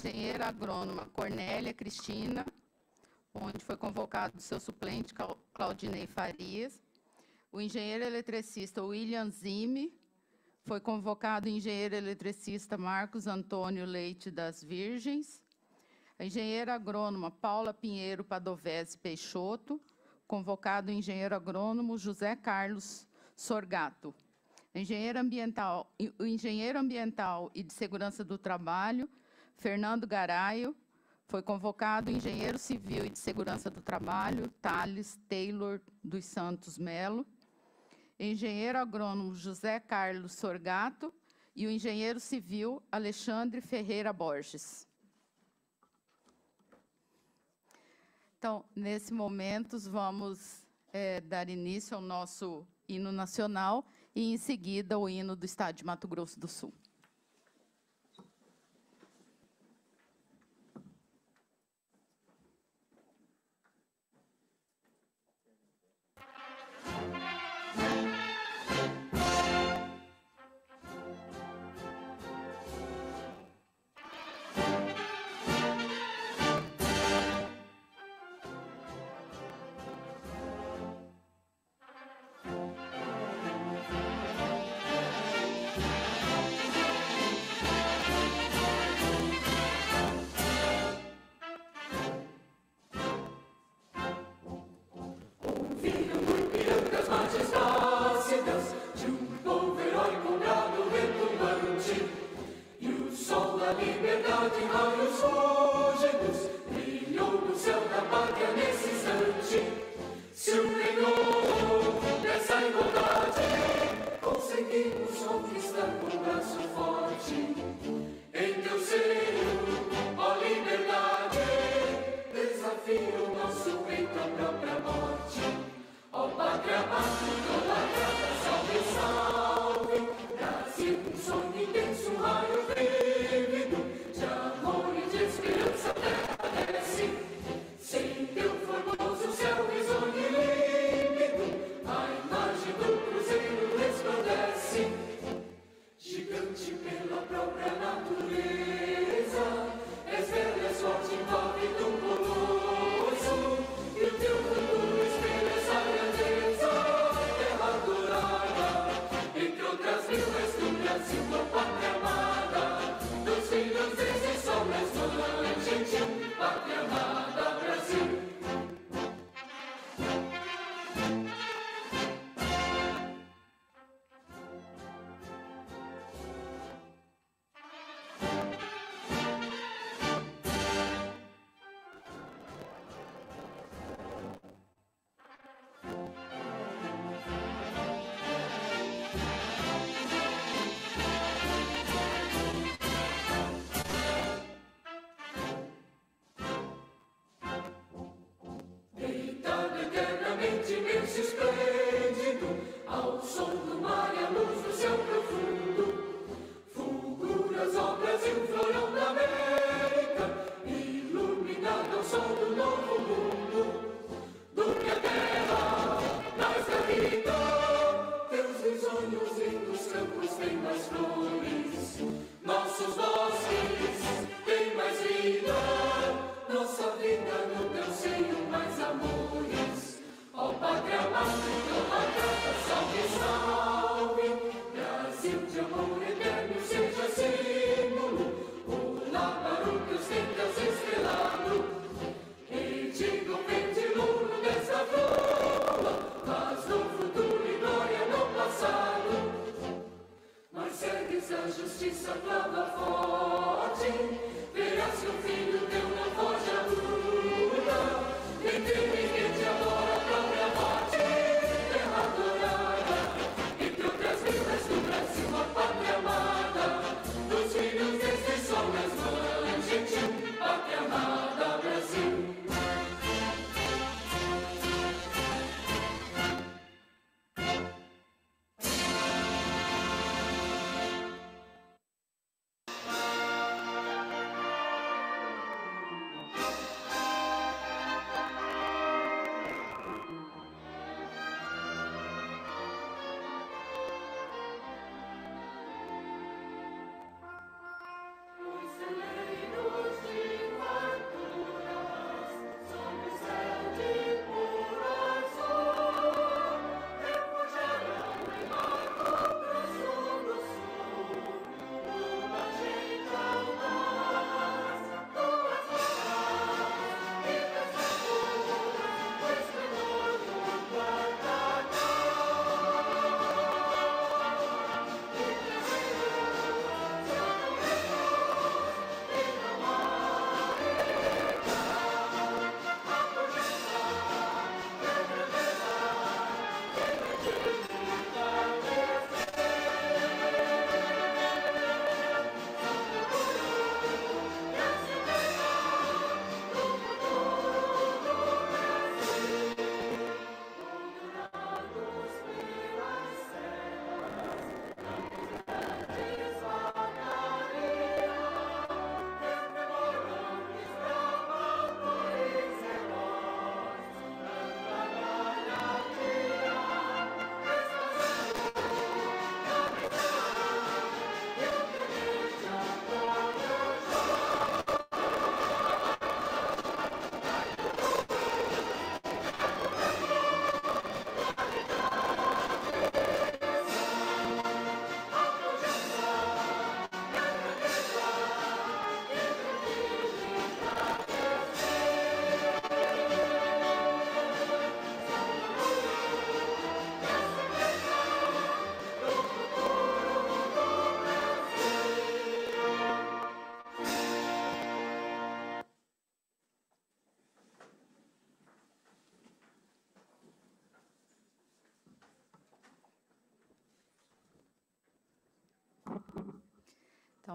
engenheira agrônoma Cornélia Cristina, onde foi convocado seu suplente Claudinei Farias. O engenheiro eletricista William Zime, foi convocado o engenheiro eletricista Marcos Antônio Leite das Virgens. A engenheira agrônoma Paula Pinheiro Padovese Peixoto, convocado o engenheiro agrônomo José Carlos Sorgato. Engenheiro ambiental, o engenheiro ambiental e de segurança do trabalho, Fernando Garaio, foi convocado engenheiro civil e de segurança do trabalho, Thales Taylor dos Santos Melo, engenheiro agrônomo José Carlos Sorgato e o engenheiro civil Alexandre Ferreira Borges. Então, nesse momento, vamos é, dar início ao nosso hino nacional e, em seguida, o hino do Estado de Mato Grosso do Sul.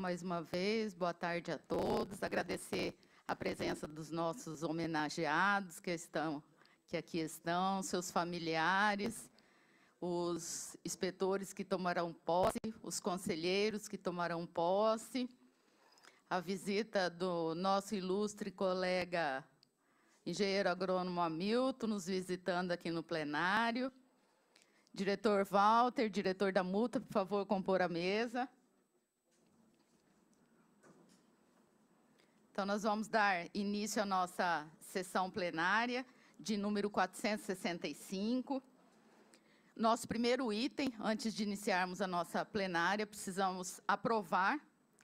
Mais uma vez, boa tarde a todos. Agradecer a presença dos nossos homenageados que estão que aqui estão, seus familiares, os inspetores que tomarão posse, os conselheiros que tomarão posse, a visita do nosso ilustre colega engenheiro agrônomo Hamilton, nos visitando aqui no plenário. Diretor Walter, diretor da multa, por favor, compor a mesa. Então, nós vamos dar início à nossa sessão plenária de número 465. Nosso primeiro item, antes de iniciarmos a nossa plenária, precisamos aprovar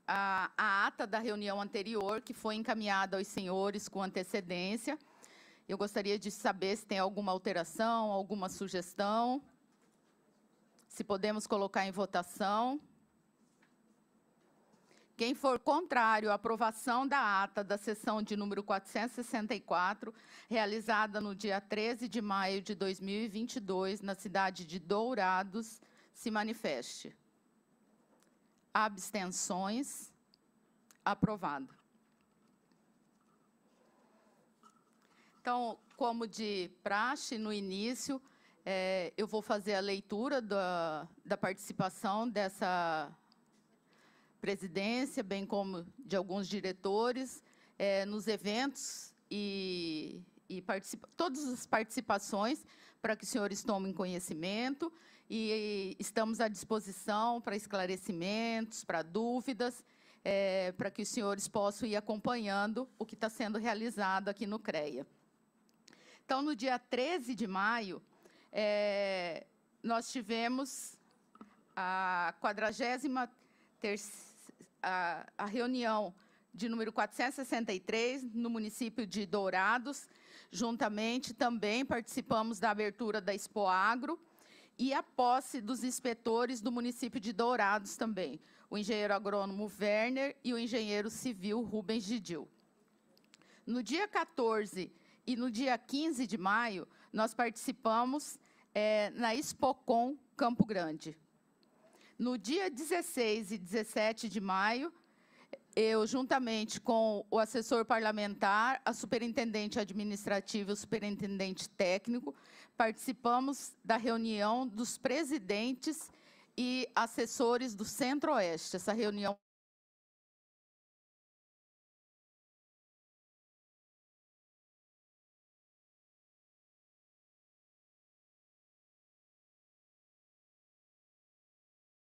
a, a ata da reunião anterior, que foi encaminhada aos senhores com antecedência. Eu gostaria de saber se tem alguma alteração, alguma sugestão. Se podemos colocar em votação. Quem for contrário à aprovação da ata da sessão de número 464, realizada no dia 13 de maio de 2022, na cidade de Dourados, se manifeste. Abstenções? Aprovado. Então, como de praxe, no início, é, eu vou fazer a leitura da, da participação dessa presidência, bem como de alguns diretores, é, nos eventos e, e todas as participações para que os senhores tomem conhecimento e estamos à disposição para esclarecimentos, para dúvidas, é, para que os senhores possam ir acompanhando o que está sendo realizado aqui no CREA. Então, no dia 13 de maio, é, nós tivemos a 43 a, a reunião de número 463, no município de Dourados. Juntamente, também participamos da abertura da Expo Agro e a posse dos inspetores do município de Dourados também, o engenheiro agrônomo Werner e o engenheiro civil Rubens Gidil. No dia 14 e no dia 15 de maio, nós participamos é, na Expocom Campo Grande. No dia 16 e 17 de maio, eu, juntamente com o assessor parlamentar, a superintendente administrativa e o superintendente técnico, participamos da reunião dos presidentes e assessores do Centro-Oeste. Essa reunião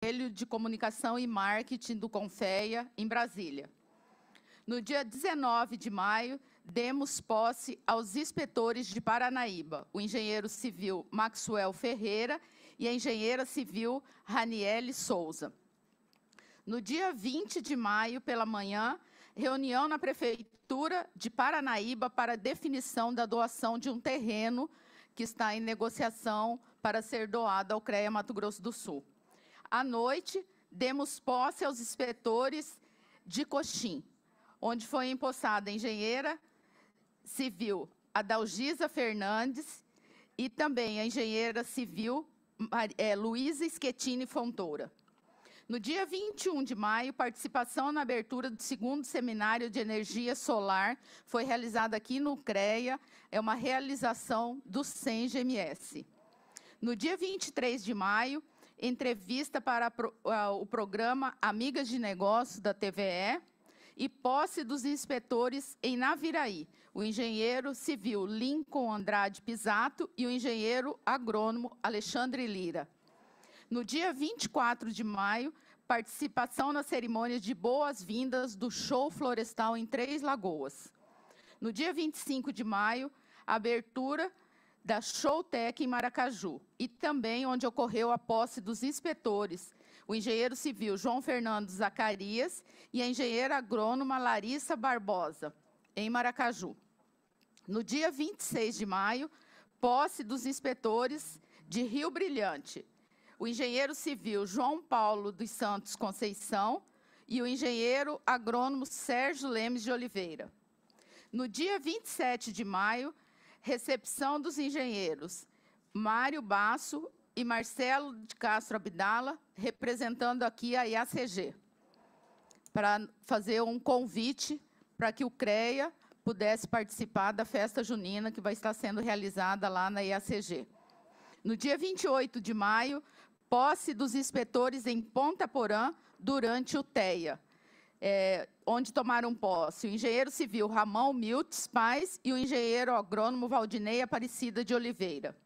Conselho de Comunicação e Marketing do Confeia, em Brasília. No dia 19 de maio, demos posse aos inspetores de Paranaíba, o engenheiro civil Maxwell Ferreira e a engenheira civil Raniele Souza. No dia 20 de maio, pela manhã, reunião na Prefeitura de Paranaíba para definição da doação de um terreno que está em negociação para ser doado ao CREA Mato Grosso do Sul. À noite, demos posse aos inspetores de Coxim, onde foi empossada a engenheira civil Adalgisa Fernandes e também a engenheira civil é, Luísa Schettini Fontoura. No dia 21 de maio, participação na abertura do segundo seminário de energia solar foi realizada aqui no CREA, é uma realização do CENGMS. No dia 23 de maio, entrevista para o programa Amigas de Negócios da TVE e posse dos inspetores em Naviraí, o engenheiro civil Lincoln Andrade Pisato e o engenheiro agrônomo Alexandre Lira. No dia 24 de maio, participação na cerimônia de boas-vindas do Show Florestal em Três Lagoas. No dia 25 de maio, abertura da Showtech em Maracaju e também onde ocorreu a posse dos inspetores, o engenheiro civil João Fernando Zacarias e a engenheira agrônoma Larissa Barbosa, em Maracaju. No dia 26 de maio, posse dos inspetores de Rio Brilhante, o engenheiro civil João Paulo dos Santos Conceição e o engenheiro agrônomo Sérgio Lemes de Oliveira. No dia 27 de maio, recepção dos engenheiros Mário Basso e Marcelo de Castro Abdala, representando aqui a IACG. para fazer um convite para que o CREA pudesse participar da festa junina que vai estar sendo realizada lá na IACG. No dia 28 de maio, posse dos inspetores em Ponta Porã durante o TEA, é, onde tomaram posse o engenheiro civil Ramon Miltz Paz e o engenheiro agrônomo Valdinei Aparecida de Oliveira.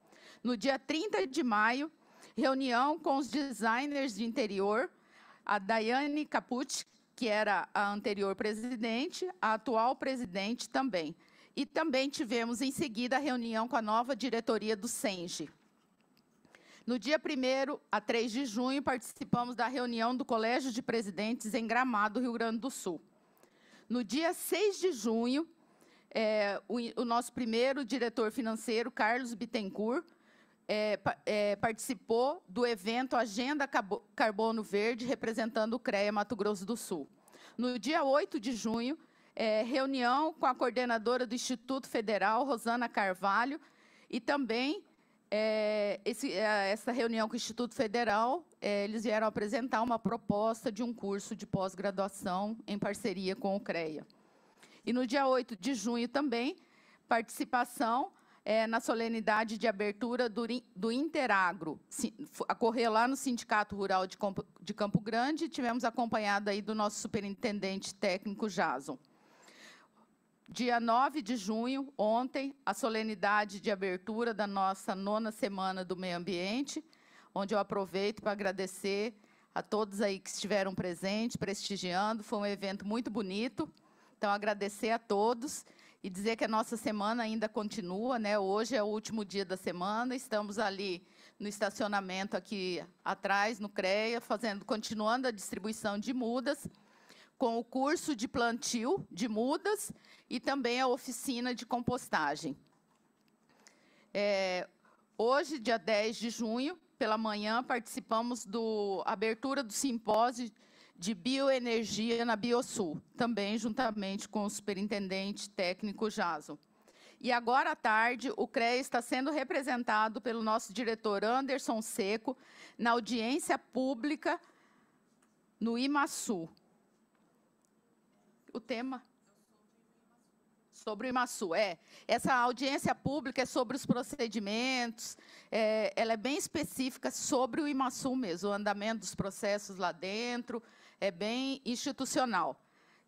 No dia 30 de maio, reunião com os designers de interior, a Daiane Capucci, que era a anterior presidente, a atual presidente também. E também tivemos, em seguida, a reunião com a nova diretoria do SENGE. No dia 1 a 3 de junho, participamos da reunião do Colégio de Presidentes em Gramado, Rio Grande do Sul. No dia 6 de junho, é, o, o, nosso primeiro diretor financeiro, Carlos Bittencourt, é, é, participou do evento Agenda Carbono Verde, representando o CREA Mato Grosso do Sul. No dia 8 de junho, é, reunião com a coordenadora do Instituto Federal, Rosana Carvalho, e também é, esse, é, essa reunião com o Instituto Federal, é, eles vieram apresentar uma proposta de um curso de pós-graduação em parceria com o CREA. E no dia 8 de junho também, participação é, na solenidade de abertura do, do Interagro, ocorreu lá no Sindicato Rural de, de Campo Grande, tivemos acompanhado aí do nosso superintendente técnico, Jason. Dia 9 de junho, ontem, a solenidade de abertura da nossa nona semana do meio ambiente, onde eu aproveito para agradecer a todos aí que estiveram presentes, prestigiando. Foi um evento muito bonito. Então, agradecer a todos e dizer que a nossa semana ainda continua, né? Hoje é o último dia da semana, estamos ali no estacionamento aqui atrás, no CREA, fazendo, continuando a distribuição de mudas com o curso de plantio de mudas e também a oficina de compostagem. É, hoje, dia 10 de junho, pela manhã, participamos da abertura do simpósio de bioenergia na Biosul, também juntamente com o superintendente técnico Jason. E agora à tarde, o CREA está sendo representado pelo nosso diretor Anderson Seco na audiência pública no IMASU, o tema? Sobre o IMASU, é. Essa audiência pública é sobre os procedimentos, é, ela é bem específica sobre o IMASU mesmo, o andamento dos processos lá dentro, é bem institucional.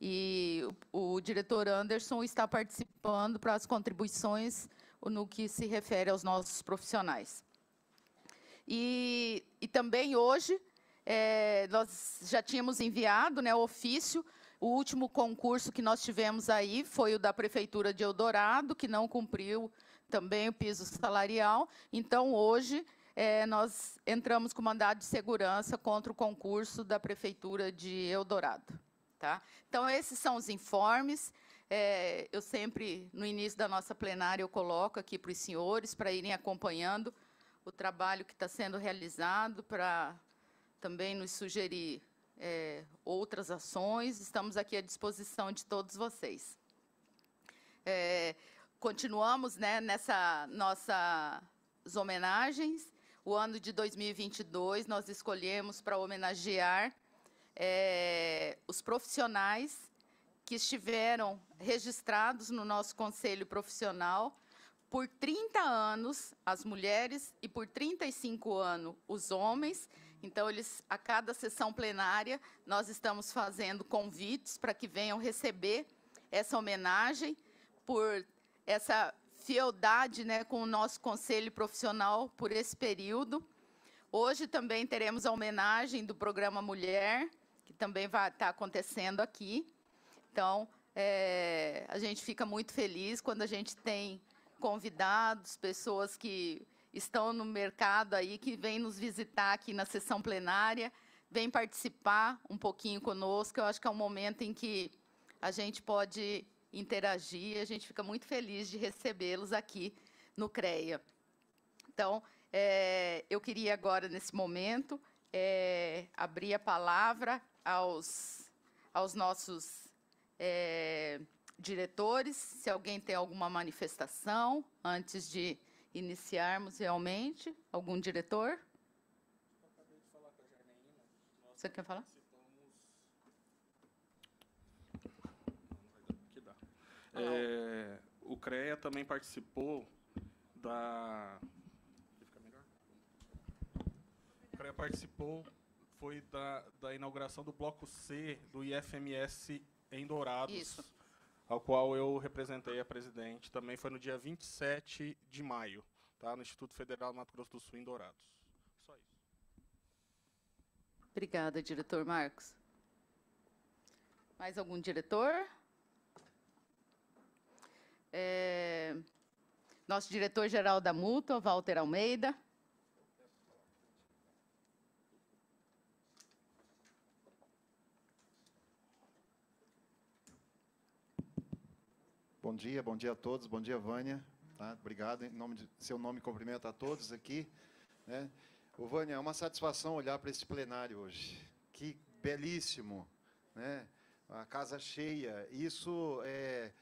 E o, o diretor Anderson está participando para as contribuições no que se refere aos nossos profissionais. E, e também hoje, é, nós já tínhamos enviado né, o ofício o último concurso que nós tivemos aí foi o da Prefeitura de Eldorado, que não cumpriu também o piso salarial. Então, hoje, é, nós entramos com mandado de segurança contra o concurso da Prefeitura de Eldorado. Tá? Então, esses são os informes. É, eu sempre, no início da nossa plenária, eu coloco aqui para os senhores, para irem acompanhando o trabalho que está sendo realizado, para também nos sugerir é, outras ações, estamos aqui à disposição de todos vocês. É, continuamos né, nessa nossas homenagens. O ano de 2022 nós escolhemos para homenagear é, os profissionais que estiveram registrados no nosso conselho profissional por 30 anos as mulheres e por 35 anos os homens então, eles, a cada sessão plenária, nós estamos fazendo convites para que venham receber essa homenagem por essa fieldade né, com o nosso conselho profissional por esse período. Hoje também teremos a homenagem do programa Mulher, que também vai estar acontecendo aqui. Então, é, a gente fica muito feliz quando a gente tem convidados, pessoas que estão no mercado aí, que vêm nos visitar aqui na sessão plenária, vêm participar um pouquinho conosco. Eu acho que é um momento em que a gente pode interagir, a gente fica muito feliz de recebê-los aqui no CREA. Então, é, eu queria agora, nesse momento, é, abrir a palavra aos, aos nossos é, diretores, se alguém tem alguma manifestação, antes de iniciarmos realmente? Algum diretor? Eu acabei de falar com a Janaína. Você quer falar? Ah, que dá. É, o CREA também participou da. O CREA participou foi da, da inauguração do bloco C do IFMS em Dourados. Isso. Ao qual eu representei a presidente. Também foi no dia 27 de maio, tá? no Instituto Federal do Mato Grosso do Sul, em Dourados. Só isso. Obrigada, diretor Marcos. Mais algum diretor? É, nosso diretor-geral da Mútua, Walter Almeida. Bom dia, bom dia a todos, bom dia, Vânia. Tá? Obrigado, em nome de seu nome, cumprimento a todos aqui. Né? Vânia, é uma satisfação olhar para esse plenário hoje. Que belíssimo, né? A casa cheia. Isso é,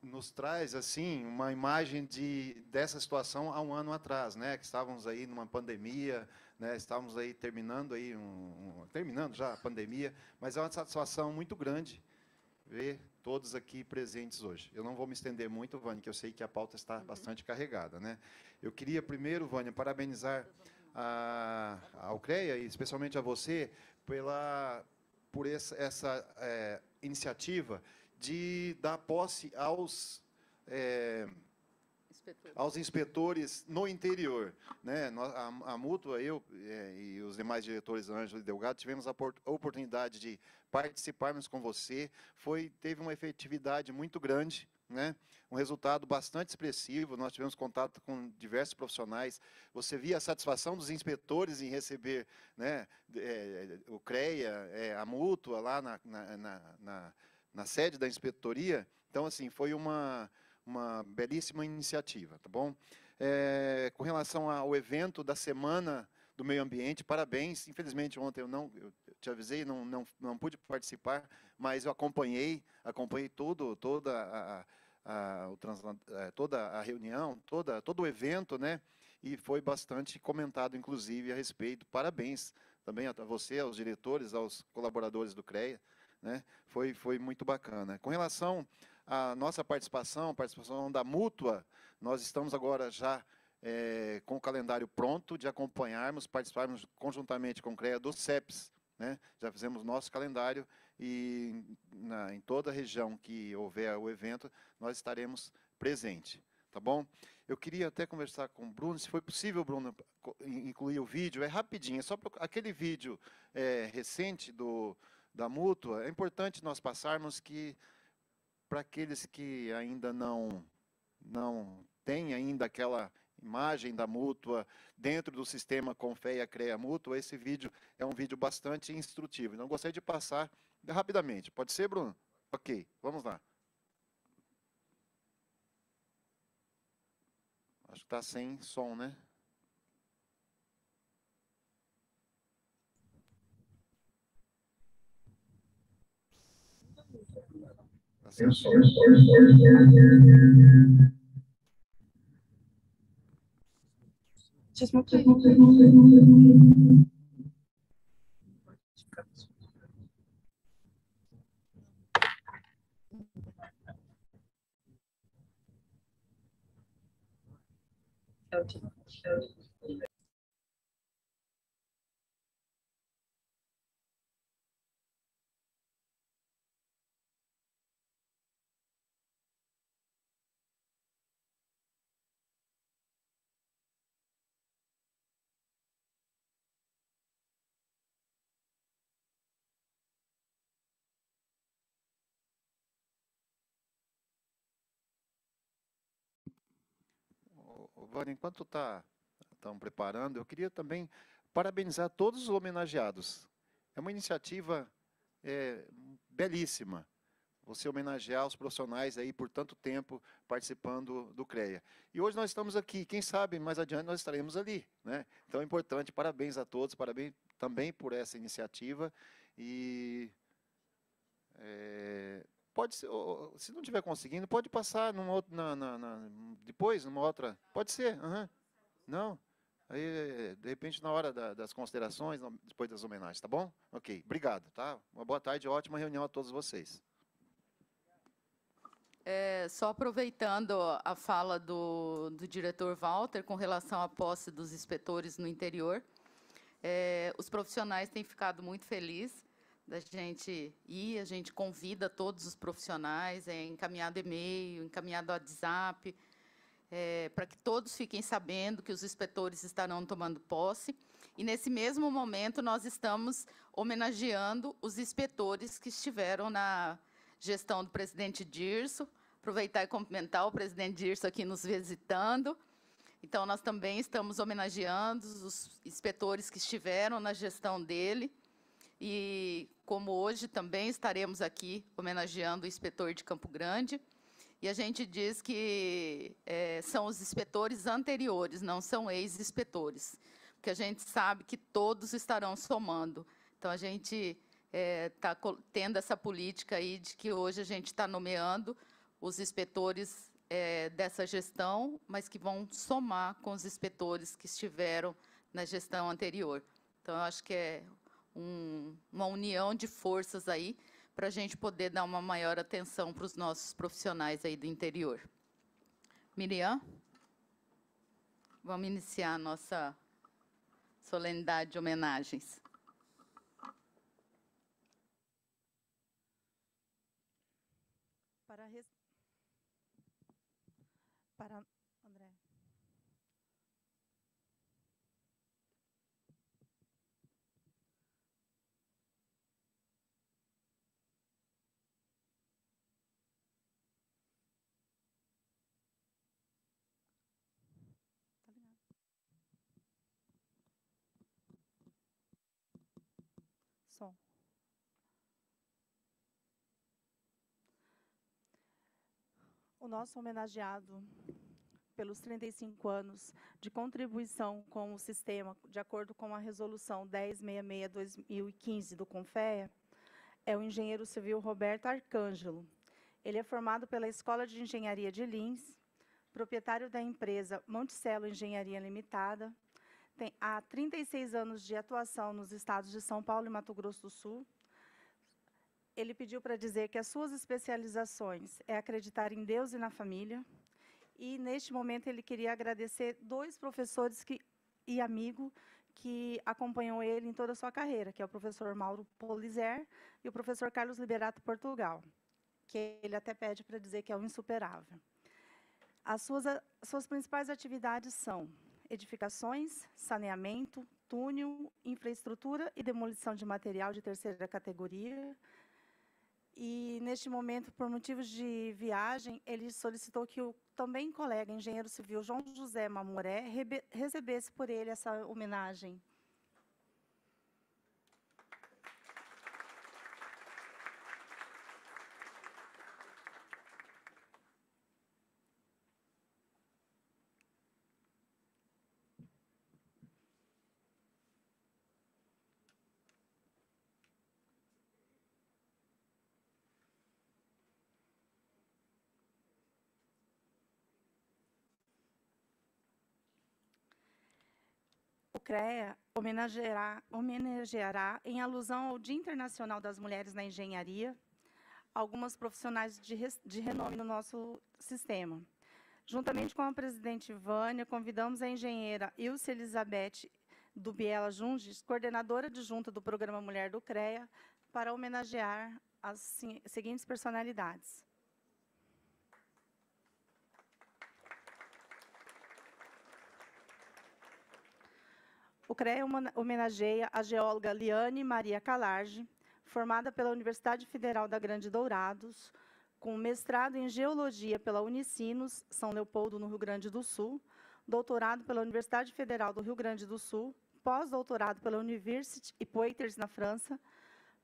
nos traz assim uma imagem de dessa situação há um ano atrás, né? Que estávamos aí numa pandemia, né? Estávamos aí terminando aí um, um terminando já a pandemia, mas é uma satisfação muito grande ver todos aqui presentes hoje. Eu não vou me estender muito, Vânia, que eu sei que a pauta está uhum. bastante carregada. Né? Eu queria primeiro, Vânia, parabenizar a, a Ucreia, e especialmente a você, pela, por essa, essa é, iniciativa de dar posse aos... É, aos inspetores no interior. Né? A, a Mútua, eu é, e os demais diretores Ângelo e Delgado tivemos a oportunidade de participarmos com você. Foi, teve uma efetividade muito grande, né? um resultado bastante expressivo. Nós tivemos contato com diversos profissionais. Você via a satisfação dos inspetores em receber né, é, o CREA, é, a mútua lá na, na, na, na, sede da inspetoria. Então, assim, foi uma, uma belíssima iniciativa, tá bom? É, com relação ao evento da semana do meio ambiente, parabéns. Infelizmente, ontem eu não, eu te avisei, não, não, não pude participar, mas eu acompanhei, acompanhei tudo, toda a, a, o é, toda a reunião, toda, todo o evento, né? E foi bastante comentado, inclusive, a respeito. Parabéns também a você, aos diretores, aos colaboradores do CREA, né? Foi, foi muito bacana. Com relação à nossa participação, participação da mútua, nós estamos agora já é, com o calendário pronto de acompanharmos, participarmos conjuntamente com o CREA do CEPS, né? Já fizemos nosso calendário e na, em toda a região que houver o evento, nós estaremos presentes. Tá bom? Eu queria até conversar com o Bruno, se foi possível, Bruno, incluir o vídeo. É rapidinho, é só aquele vídeo é, recente do, da mútua. É importante nós passarmos que, para aqueles que ainda não, não têm ainda aquela imagem da mútua dentro do sistema Confeia CREA Mútua, esse vídeo é um vídeo bastante instrutivo. Então, gostaria de passar rapidamente. Pode ser, Bruno? Ok, vamos lá. Acho que está sem som, né? Tá sem som. Just more play. Vânia, enquanto está estão preparando, eu queria também parabenizar todos os homenageados. É uma iniciativa é, belíssima. Você homenagear os profissionais aí por tanto tempo participando do CREA. E hoje nós estamos aqui, quem sabe mais adiante nós estaremos ali. Né? Então é importante, parabéns a todos, parabéns também por essa iniciativa. E é, Pode ser, se não estiver conseguindo, pode passar na, na, na, depois, numa outra. Pode ser. Uhum. Não. Aí, de repente, na hora da, das considerações, depois das homenagens, tá bom? Ok, obrigado, tá? Uma boa tarde, ótima reunião a todos vocês. É, só aproveitando a fala do, do diretor Walter com relação à posse dos inspetores no interior, é, os profissionais têm ficado muito felizes da gente ir, a gente convida todos os profissionais, é encaminhado e-mail, encaminhado WhatsApp, é, para que todos fiquem sabendo que os inspetores estarão tomando posse. E, nesse mesmo momento, nós estamos homenageando os inspetores que estiveram na gestão do presidente Dirso. Aproveitar e cumprimentar o presidente Dirso aqui nos visitando. Então, nós também estamos homenageando os inspetores que estiveram na gestão dele. E, como hoje, também estaremos aqui homenageando o inspetor de Campo Grande. E a gente diz que é, são os inspetores anteriores, não são ex-inspetores, porque a gente sabe que todos estarão somando. Então, a gente está é, tá tendo essa política aí de que hoje a gente está nomeando os inspetores é, dessa gestão, mas que vão somar com os inspetores que estiveram na gestão anterior. Então, eu acho que é um, uma união de forças aí para a gente poder dar uma maior atenção para os nossos profissionais aí do interior. Miriam, vamos iniciar a nossa solenidade de homenagens. Para, res... para O nosso homenageado pelos 35 anos de contribuição com o sistema, de acordo com a resolução 1066-2015 do CONFEA, é o engenheiro civil Roberto Arcângelo. Ele é formado pela Escola de Engenharia de Lins, proprietário da empresa Monticello Engenharia Limitada, tem há 36 anos de atuação nos estados de São Paulo e Mato Grosso do Sul. Ele pediu para dizer que as suas especializações é acreditar em Deus e na família. E, neste momento, ele queria agradecer dois professores que, e amigo que acompanham ele em toda a sua carreira, que é o professor Mauro Polizer e o professor Carlos Liberato Portugal, que ele até pede para dizer que é o insuperável. As suas, as suas principais atividades são edificações, saneamento, túnel, infraestrutura e demolição de material de terceira categoria. E, neste momento, por motivos de viagem, ele solicitou que o também colega engenheiro civil João José Mamoré recebesse por ele essa homenagem. CREA homenageará, homenageará, em alusão ao Dia Internacional das Mulheres na Engenharia, algumas profissionais de, de renome no nosso sistema. Juntamente com a presidente Vânia, convidamos a engenheira Ilse Elizabeth do Biela Junges, coordenadora adjunta do Programa Mulher do CREA, para homenagear as se- seguintes personalidades. O CREA homena- homenageia a geóloga Liane Maria Calarge, formada pela Universidade Federal da Grande Dourados, com mestrado em Geologia pela Unicinos, São Leopoldo, no Rio Grande do Sul, doutorado pela Universidade Federal do Rio Grande do Sul, pós-doutorado pela University e Poitiers, na França,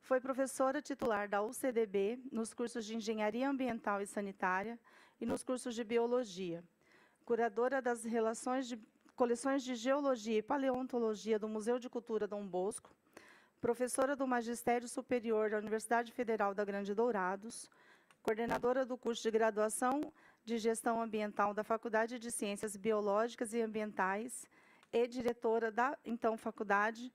foi professora titular da UCDB nos cursos de Engenharia Ambiental e Sanitária e nos cursos de Biologia, curadora das relações de coleções de Geologia e Paleontologia do Museu de Cultura Dom Bosco, professora do Magistério Superior da Universidade Federal da Grande Dourados, coordenadora do curso de graduação de Gestão Ambiental da Faculdade de Ciências Biológicas e Ambientais e diretora da, então, faculdade,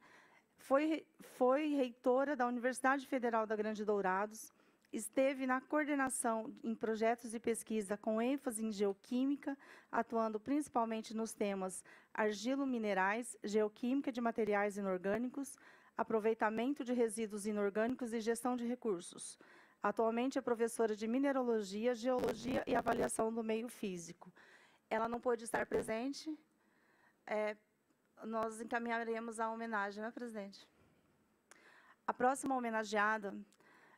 foi, foi reitora da Universidade Federal da Grande Dourados, esteve na coordenação em projetos de pesquisa com ênfase em geoquímica, atuando principalmente nos temas argilo-minerais, geoquímica de materiais inorgânicos, aproveitamento de resíduos inorgânicos e gestão de recursos. Atualmente é professora de mineralogia, geologia e avaliação do meio físico. Ela não pôde estar presente, é, nós encaminharemos a homenagem, né, presidente? A próxima homenageada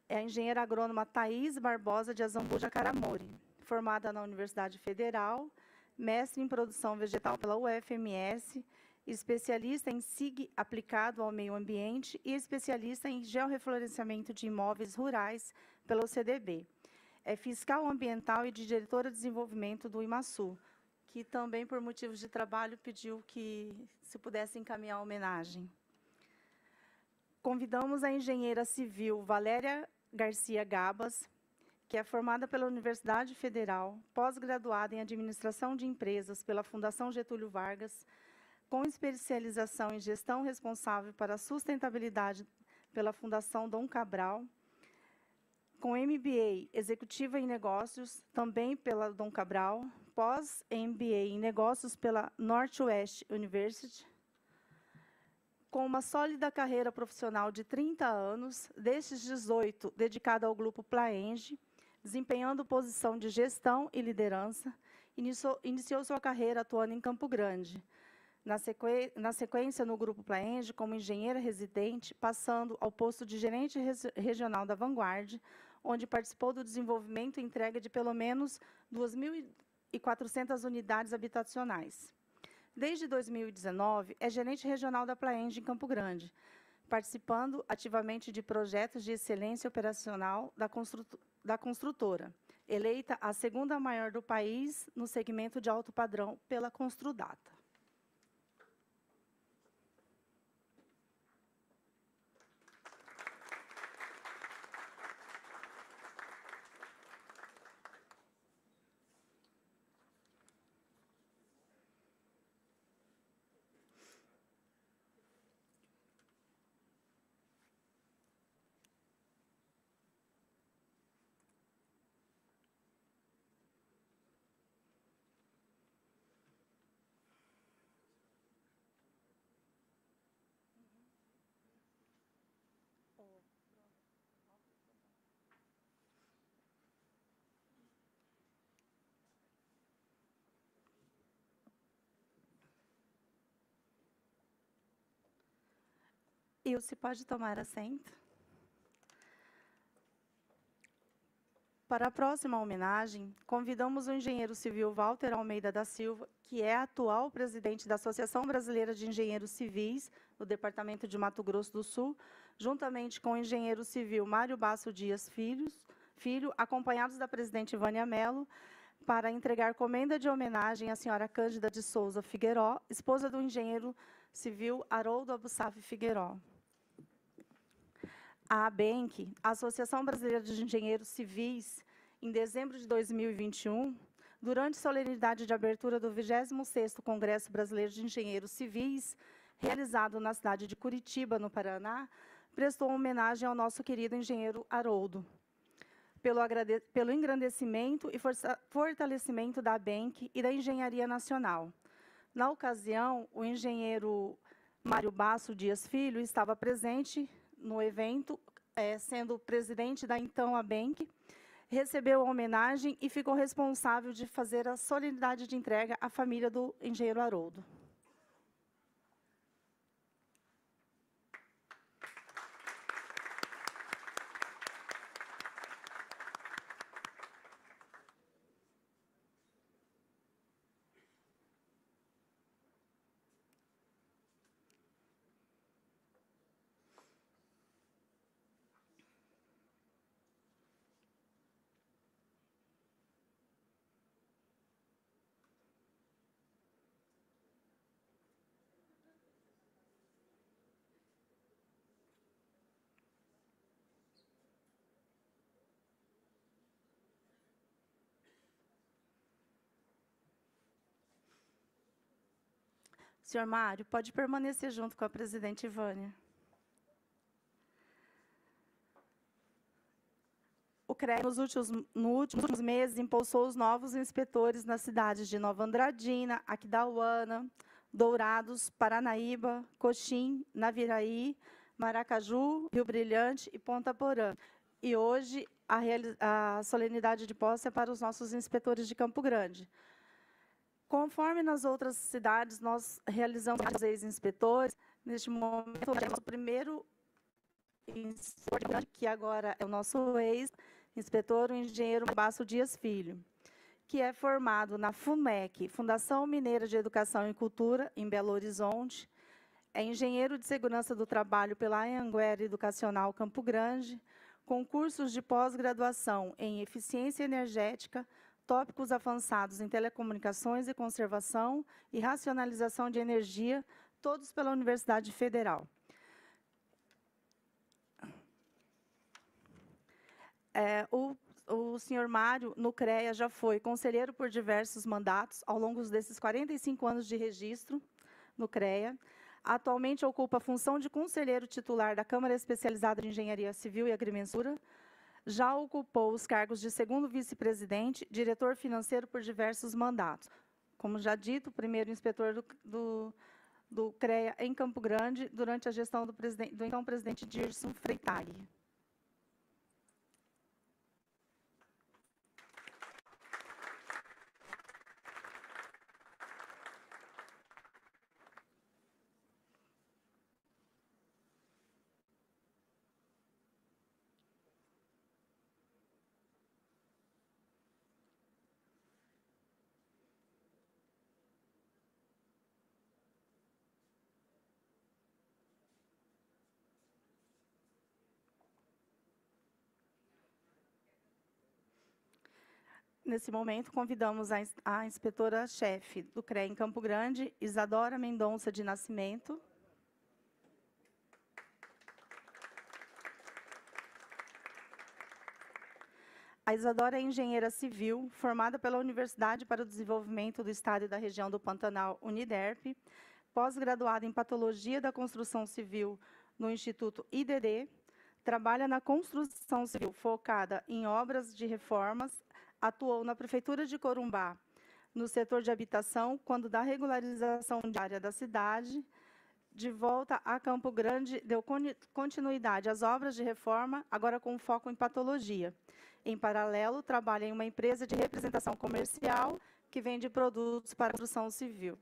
é a engenheira agrônoma Thais Barbosa de Azambuja Caramori, formada na Universidade Federal, mestre em produção vegetal pela UFMS, especialista em SIG aplicado ao meio ambiente e especialista em georreflorescimento de imóveis rurais pela UCDB. É fiscal ambiental e de diretora de desenvolvimento do IMASU, que também, por motivos de trabalho, pediu que se pudesse encaminhar a homenagem. Convidamos a engenheira civil Valéria Garcia Gabas, que é formada pela Universidade Federal, pós-graduada em Administração de Empresas pela Fundação Getúlio Vargas, com especialização em Gestão Responsável para a Sustentabilidade pela Fundação Dom Cabral, com MBA Executiva em Negócios, também pela Dom Cabral, pós-MBA em Negócios pela Northwest University, com uma sólida carreira profissional de 30 anos, destes 18 dedicada ao grupo Plaenge, desempenhando posição de gestão e liderança, iniciou, iniciou sua carreira atuando em Campo Grande. Na, sequ... na sequência, no grupo Plaenge, como engenheira residente, passando ao posto de gerente regional da Vanguard, onde participou do desenvolvimento e entrega de pelo menos 2.400 unidades habitacionais. Desde 2019, é gerente regional da Plaenge em Campo Grande, participando ativamente de projetos de excelência operacional da, da construtora, eleita a segunda maior do país no segmento de alto padrão pela Construdata. Ilse, pode tomar assento. Para a próxima homenagem, convidamos o engenheiro civil Walter Almeida da Silva, que é atual presidente da Associação Brasileira de Engenheiros Civis, no Departamento de Mato Grosso do Sul, juntamente com o engenheiro civil Mário Basso Dias Filhos, Filho, acompanhados da presidente Vânia Mello, para entregar comenda de homenagem à senhora Cândida de Souza Figueiró, esposa do engenheiro civil Haroldo Abussaf Figueiró. A ABENC, a Associação Brasileira de Engenheiros Civis, em dezembro de 2021, durante a solenidade de abertura do 26º Congresso Brasileiro de Engenheiros Civis, realizado na cidade de Curitiba, no Paraná, prestou homenagem ao nosso querido engenheiro Haroldo, pelo, pelo engrandecimento e fortalecimento da ABENC e da Engenharia Nacional. Na ocasião, o engenheiro Mário Basso Dias Filho estava presente no evento, é, sendo presidente da então ABENC, recebeu a homenagem e ficou responsável de fazer a solenidade de entrega à família do engenheiro Haroldo. Senhor Mário, pode permanecer junto com a presidente Ivânia. CREA, nos últimos, no últimos meses, impulsou os novos inspetores nas cidades de Nova Andradina, Aquidauana, Dourados, Paranaíba, Coxim, Naviraí, Maracaju, Rio Brilhante e Ponta Porã. E hoje a, a solenidade de posse é para os nossos inspetores de Campo Grande. Conforme nas outras cidades, nós realizamos os ex-inspetores. Neste momento, o nosso primeiro inspetor, que agora é o nosso ex-inspetor, o engenheiro Basso Dias Filho que é formado na FUMEC, Fundação Mineira de Educação e Cultura, em Belo Horizonte, é engenheiro de segurança do trabalho pela Anhanguera Educacional Campo Grande, com cursos de pós-graduação em eficiência energética, tópicos avançados em telecomunicações e conservação e racionalização de energia, todos pela Universidade Federal. É, o o senhor Mário, no CREA, já foi conselheiro por diversos mandatos ao longo desses 45 anos de registro no CREA. Atualmente ocupa a função de conselheiro titular da Câmara Especializada de Engenharia Civil e Agrimensura. Já ocupou os cargos de segundo vice-presidente, diretor financeiro por diversos mandatos. Como já dito, primeiro inspetor do, do, do CREA em Campo Grande, durante a gestão do, do então presidente Dirson Freitag. Nesse momento, convidamos a, a inspetora-chefe do CREA em Campo Grande, Isadora Mendonça de Nascimento. A Isadora é engenheira civil, formada pela Universidade para o Desenvolvimento do Estado e da Região do Pantanal, Uniderp, pós-graduada em Patologia da Construção Civil no Instituto IDD, trabalha na construção civil focada em obras de reformas atuou na Prefeitura de Corumbá, no setor de habitação, quando da regularização diária da cidade, de volta a Campo Grande, deu continuidade às obras de reforma, agora com foco em patologia. Em paralelo, trabalha em uma empresa de representação comercial que vende produtos para a construção civil.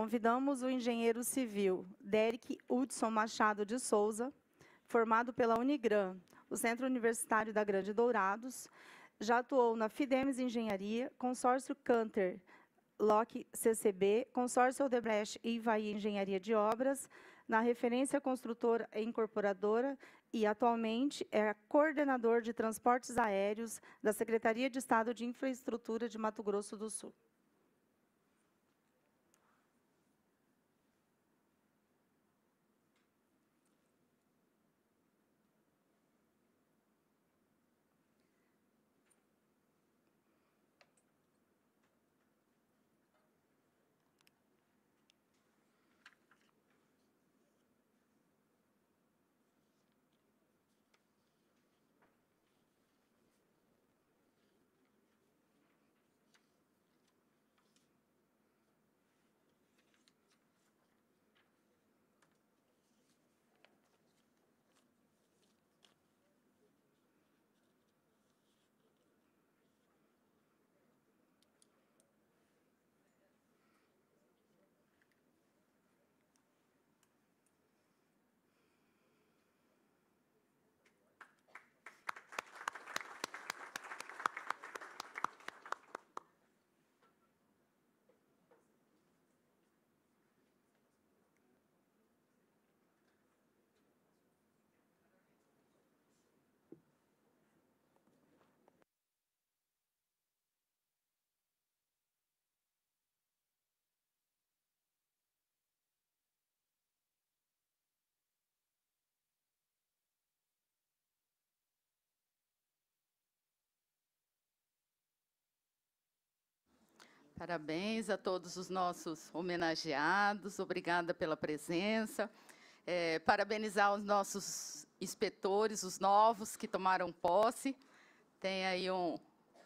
Convidamos o engenheiro civil Derek Hudson Machado de Souza, formado pela Unigran, o Centro Universitário da Grande Dourados, já atuou na Fidemes Engenharia, Consórcio Canter, Lock CCB, Consórcio Odebrecht e Ivaí Engenharia de Obras, na referência construtora e incorporadora e atualmente é coordenador de transportes aéreos da Secretaria de Estado de Infraestrutura de Mato Grosso do Sul. Parabéns a todos os nossos homenageados, obrigada pela presença. É, parabenizar os nossos inspetores, os novos que tomaram posse. Tem aí um,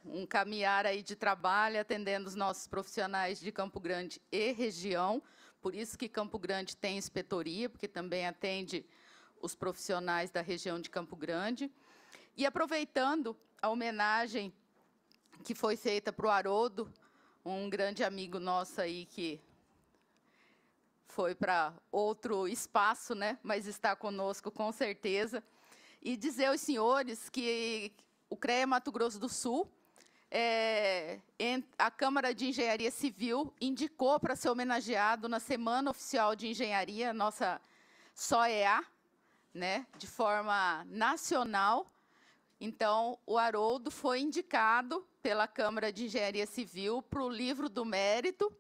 um caminhar aí de trabalho atendendo os nossos profissionais de Campo Grande e região. Por isso que Campo Grande tem inspetoria, porque também atende os profissionais da região de Campo Grande. E aproveitando a homenagem que foi feita para o Haroldo, um grande amigo nosso aí que foi para outro espaço, né? mas está conosco com certeza. E dizer aos senhores que o CREA Mato Grosso do Sul, é, a Câmara de Engenharia Civil indicou para ser homenageado na Semana Oficial de Engenharia, nossa SOEA, né, de forma nacional. Então, o Haroldo foi indicado pela Câmara de Engenharia Civil para o livro do mérito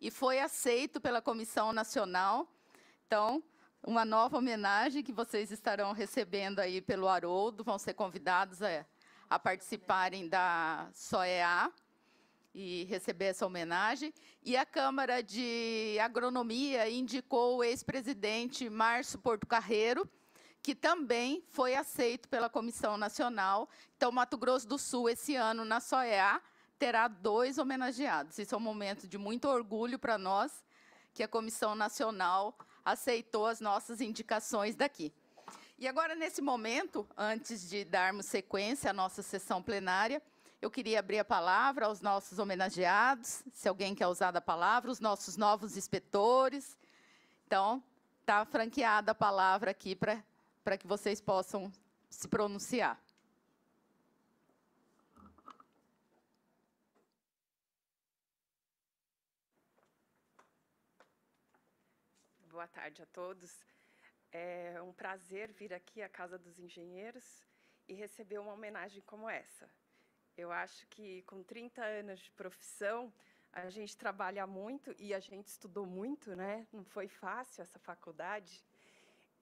e foi aceito pela Comissão Nacional. Então, uma nova homenagem que vocês estarão recebendo aí pelo Haroldo, vão ser convidados a, a participarem da SOEA e receber essa homenagem. E a Câmara de Agronomia indicou o ex-presidente Márcio Porto Carreiro, que também foi aceito pela Comissão Nacional. Então, Mato Grosso do Sul, esse ano, na SOEA, terá dois homenageados. Isso é um momento de muito orgulho para nós, que a Comissão Nacional aceitou as nossas indicações daqui. E agora, nesse momento, antes de darmos sequência à nossa sessão plenária, eu queria abrir a palavra aos nossos homenageados, se alguém quer usar a palavra, os nossos novos inspetores. Então, está franqueada a palavra aqui para para que vocês possam se pronunciar. Boa tarde a todos. É um prazer vir aqui à Casa dos Engenheiros e receber uma homenagem como essa. Eu acho que com 30 anos de profissão, a gente trabalha muito e a gente estudou muito, né? Não foi fácil essa faculdade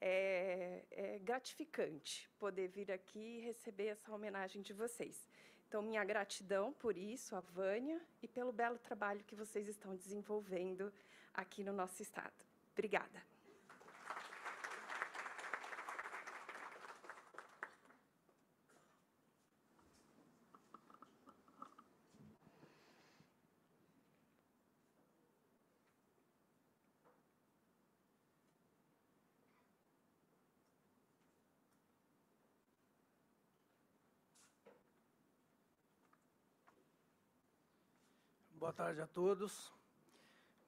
é, é gratificante poder vir aqui e receber essa homenagem de vocês. Então, minha gratidão por isso, a Vânia, e pelo belo trabalho que vocês estão desenvolvendo aqui no nosso estado. Obrigada. Boa tarde a todos.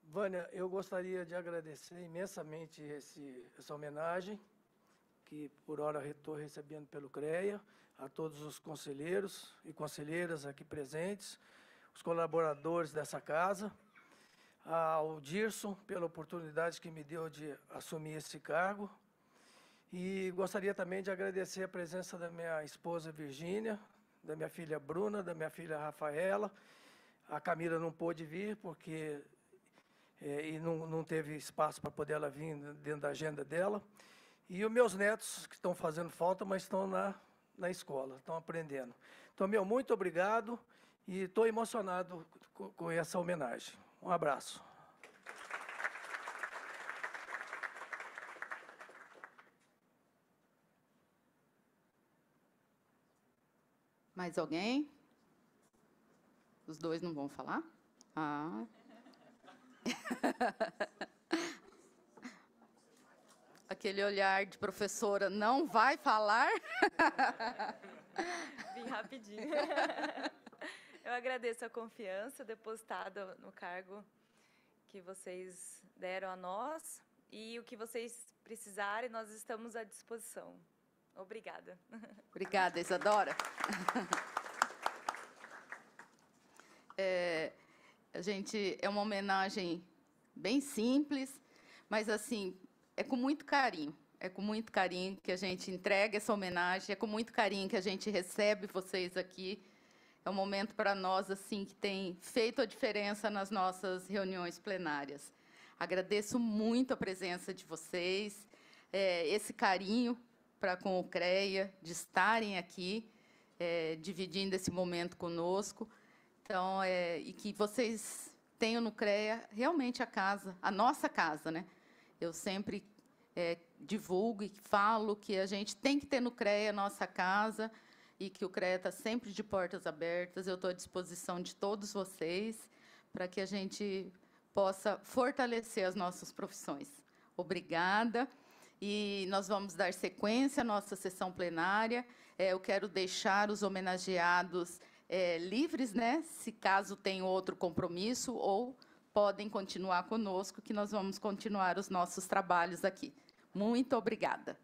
Vânia, eu gostaria de agradecer imensamente esse, essa homenagem, que por hora estou recebendo pelo CREA, a todos os conselheiros e conselheiras aqui presentes, os colaboradores dessa casa, ao Dirson, pela oportunidade que me deu de assumir esse cargo, e gostaria também de agradecer a presença da minha esposa Virgínia, da minha filha Bruna, da minha filha Rafaela, a Camila não pôde vir porque é, e não, não teve espaço para poder ela vir dentro da agenda dela. E os meus netos, que estão fazendo falta, mas estão na, na escola, estão aprendendo. Então, meu, muito obrigado e estou emocionado com, com essa homenagem. Um abraço. Mais alguém? Os dois não vão falar? Ah. Aquele olhar de professora não vai falar? Vim rapidinho. Eu agradeço a confiança depositada no cargo que vocês deram a nós e o que vocês precisarem, nós estamos à disposição. Obrigada. Obrigada, Isadora. É, a gente é uma homenagem bem simples, mas assim é com muito carinho. É com muito carinho que a gente entrega essa homenagem. É com muito carinho que a gente recebe vocês aqui. É um momento para nós assim que tem feito a diferença nas nossas reuniões plenárias. Agradeço muito a presença de vocês, é, esse carinho para com o CREA, de estarem aqui, é, dividindo esse momento conosco. Então, é, e que vocês tenho no CREA realmente a casa, a nossa casa, né? Eu sempre é, divulgo e falo que a gente tem que ter no CREA a nossa casa e que o CREA está sempre de portas abertas. Eu estou à disposição de todos vocês para que a gente possa fortalecer as nossas profissões. Obrigada. E nós vamos dar sequência à nossa sessão plenária. É, eu quero deixar os homenageados é, livres, né, se caso tenham outro compromisso, ou podem continuar conosco, que nós vamos continuar os nossos trabalhos aqui. Muito obrigada.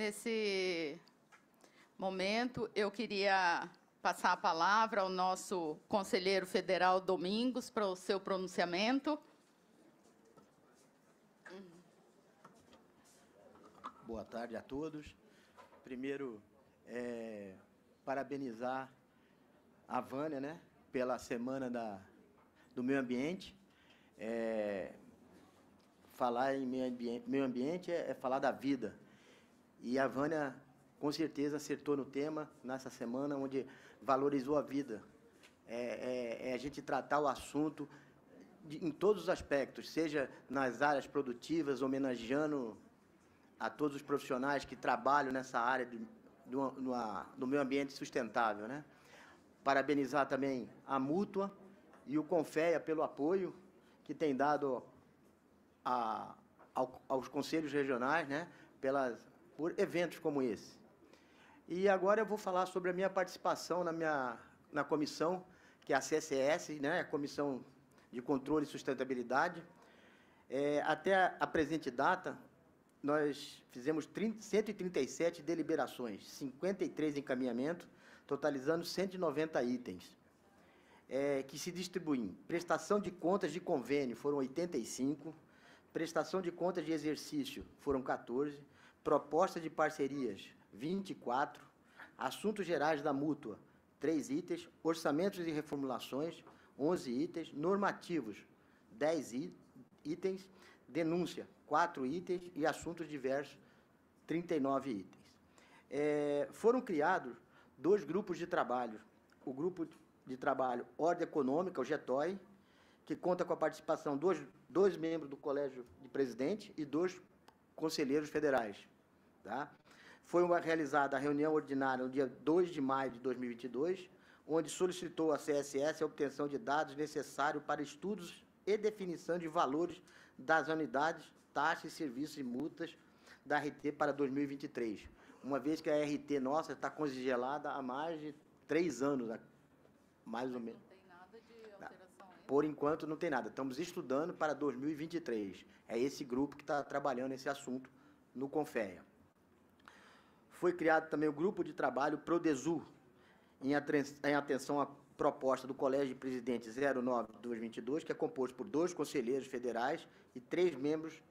Nesse momento, eu queria passar a palavra ao nosso conselheiro federal Domingos para o seu pronunciamento. Boa tarde a todos. Primeiro, é, parabenizar a Vânia, né, pela semana da, do meio ambiente. É, falar em meio ambiente, meio ambiente é, é falar da vida. E a Vânia, com certeza, acertou no tema nessa semana, onde valorizou a vida. É, é, é a gente tratar o assunto de, em todos os aspectos, seja nas áreas produtivas, homenageando a todos os profissionais que trabalham nessa área do, do, do meio ambiente sustentável. Né? Parabenizar também a Mútua e o Confeia pelo apoio que tem dado a, ao, aos conselhos regionais, né? pelas por eventos como esse. E agora eu vou falar sobre a minha participação na minha na comissão, que é a CCS, né, a Comissão de Controle e Sustentabilidade. É, até a, a, presente data, nós fizemos 30, 137 deliberações, 53 encaminhamentos, totalizando 190 itens, é, que se distribuem prestação de contas de convênio, foram 85, prestação de contas de exercício, foram 14, Proposta de parcerias, 24. Assuntos gerais da mútua, 3 itens. Orçamentos e reformulações, 11 itens. Normativos, 10 itens. Denúncia, 4 itens. E assuntos diversos, 39 itens. É, foram criados dois grupos de trabalho. O grupo de trabalho Ordem Econômica, o GETOI, que conta com a participação de dois, dois membros do Colégio de Presidente e dois conselheiros federais. Tá? Foi uma, realizada a reunião ordinária no dia 2 de maio de 2022, onde solicitou à CSS a obtenção de dados necessários para estudos e definição de valores das unidades, taxas, serviços e multas da RT para 2023, uma vez que a RT nossa está congelada há mais de três anos, mais ou menos. Por enquanto não tem nada. Estamos estudando para 2023. É esse grupo que está trabalhando esse assunto no Confeia. Foi criado também o grupo de trabalho Prodesu, em atenção à proposta do Colégio de Presidentes 09-2022, que é composto por dois conselheiros federais e três membros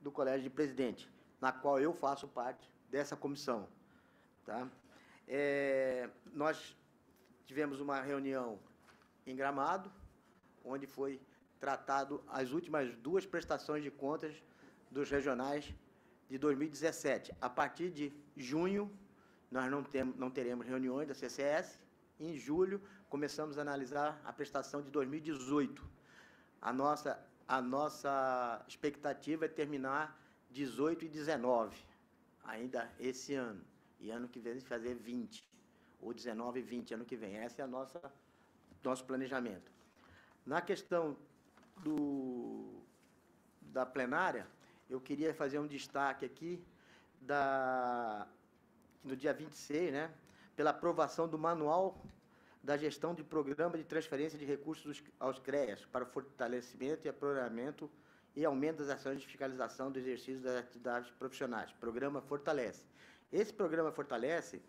do Colégio de Presidente, na qual eu faço parte dessa comissão. Tá? É, nós tivemos uma reunião em Gramado, onde foi tratado as últimas duas prestações de contas dos regionais de 2017. A partir de junho, nós não, não teremos reuniões da CCS. Em julho, começamos a analisar a prestação de 2018. A nossa, a nossa expectativa é terminar 18 e 19, ainda esse ano. E ano que vem fazer 20, ou 19 e 20 ano que vem. Esse é o nosso planejamento. Na questão do da plenária, eu queria fazer um destaque aqui da, no dia 26, né, pela aprovação do Manual da Gestão de Programa de Transferência de Recursos aos CREAS para o fortalecimento e aprimoramento e aumento das ações de fiscalização do exercício das atividades profissionais. Programa Fortalece. Esse programa Fortalece,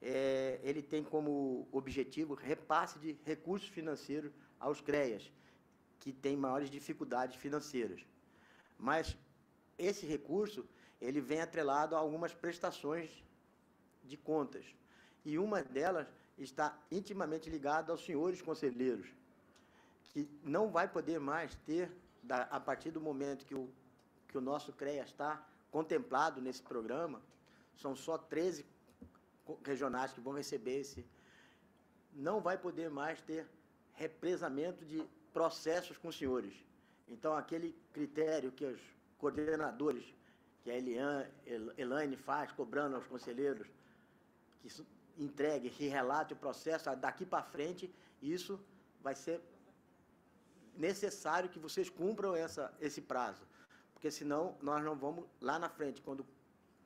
é, ele tem como objetivo repasse de recursos financeiros aos CREAS, que têm maiores dificuldades financeiras. Mas esse recurso, ele vem atrelado a algumas prestações de contas. E uma delas está intimamente ligada aos senhores conselheiros, que não vai poder mais ter, a partir do momento que o, que o nosso CREA está contemplado nesse programa, são só 13 regionais que vão receber esse, não vai poder mais ter represamento de processos com os senhores. Então, aquele critério que os coordenadores, que a Elaine faz, cobrando aos conselheiros, que entregue, que relate o processo, daqui para frente, isso vai ser necessário que vocês cumpram essa, esse prazo. Porque senão nós não vamos, lá na frente, quando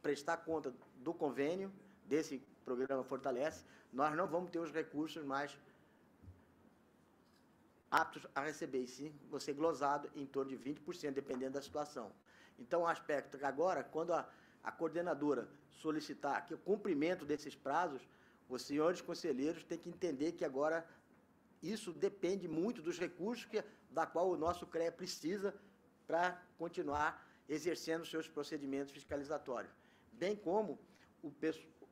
prestar conta do convênio, desse programa Fortalece, nós não vamos ter os recursos mais aptos a receber, e sim você glosado em torno de 20%, dependendo da situação. Então, o aspecto que agora, quando a, a coordenadora solicitar que o cumprimento desses prazos, os senhores conselheiros têm que entender que agora isso depende muito dos recursos que, da qual o nosso CREA precisa para continuar exercendo seus procedimentos fiscalizatórios. Bem como o,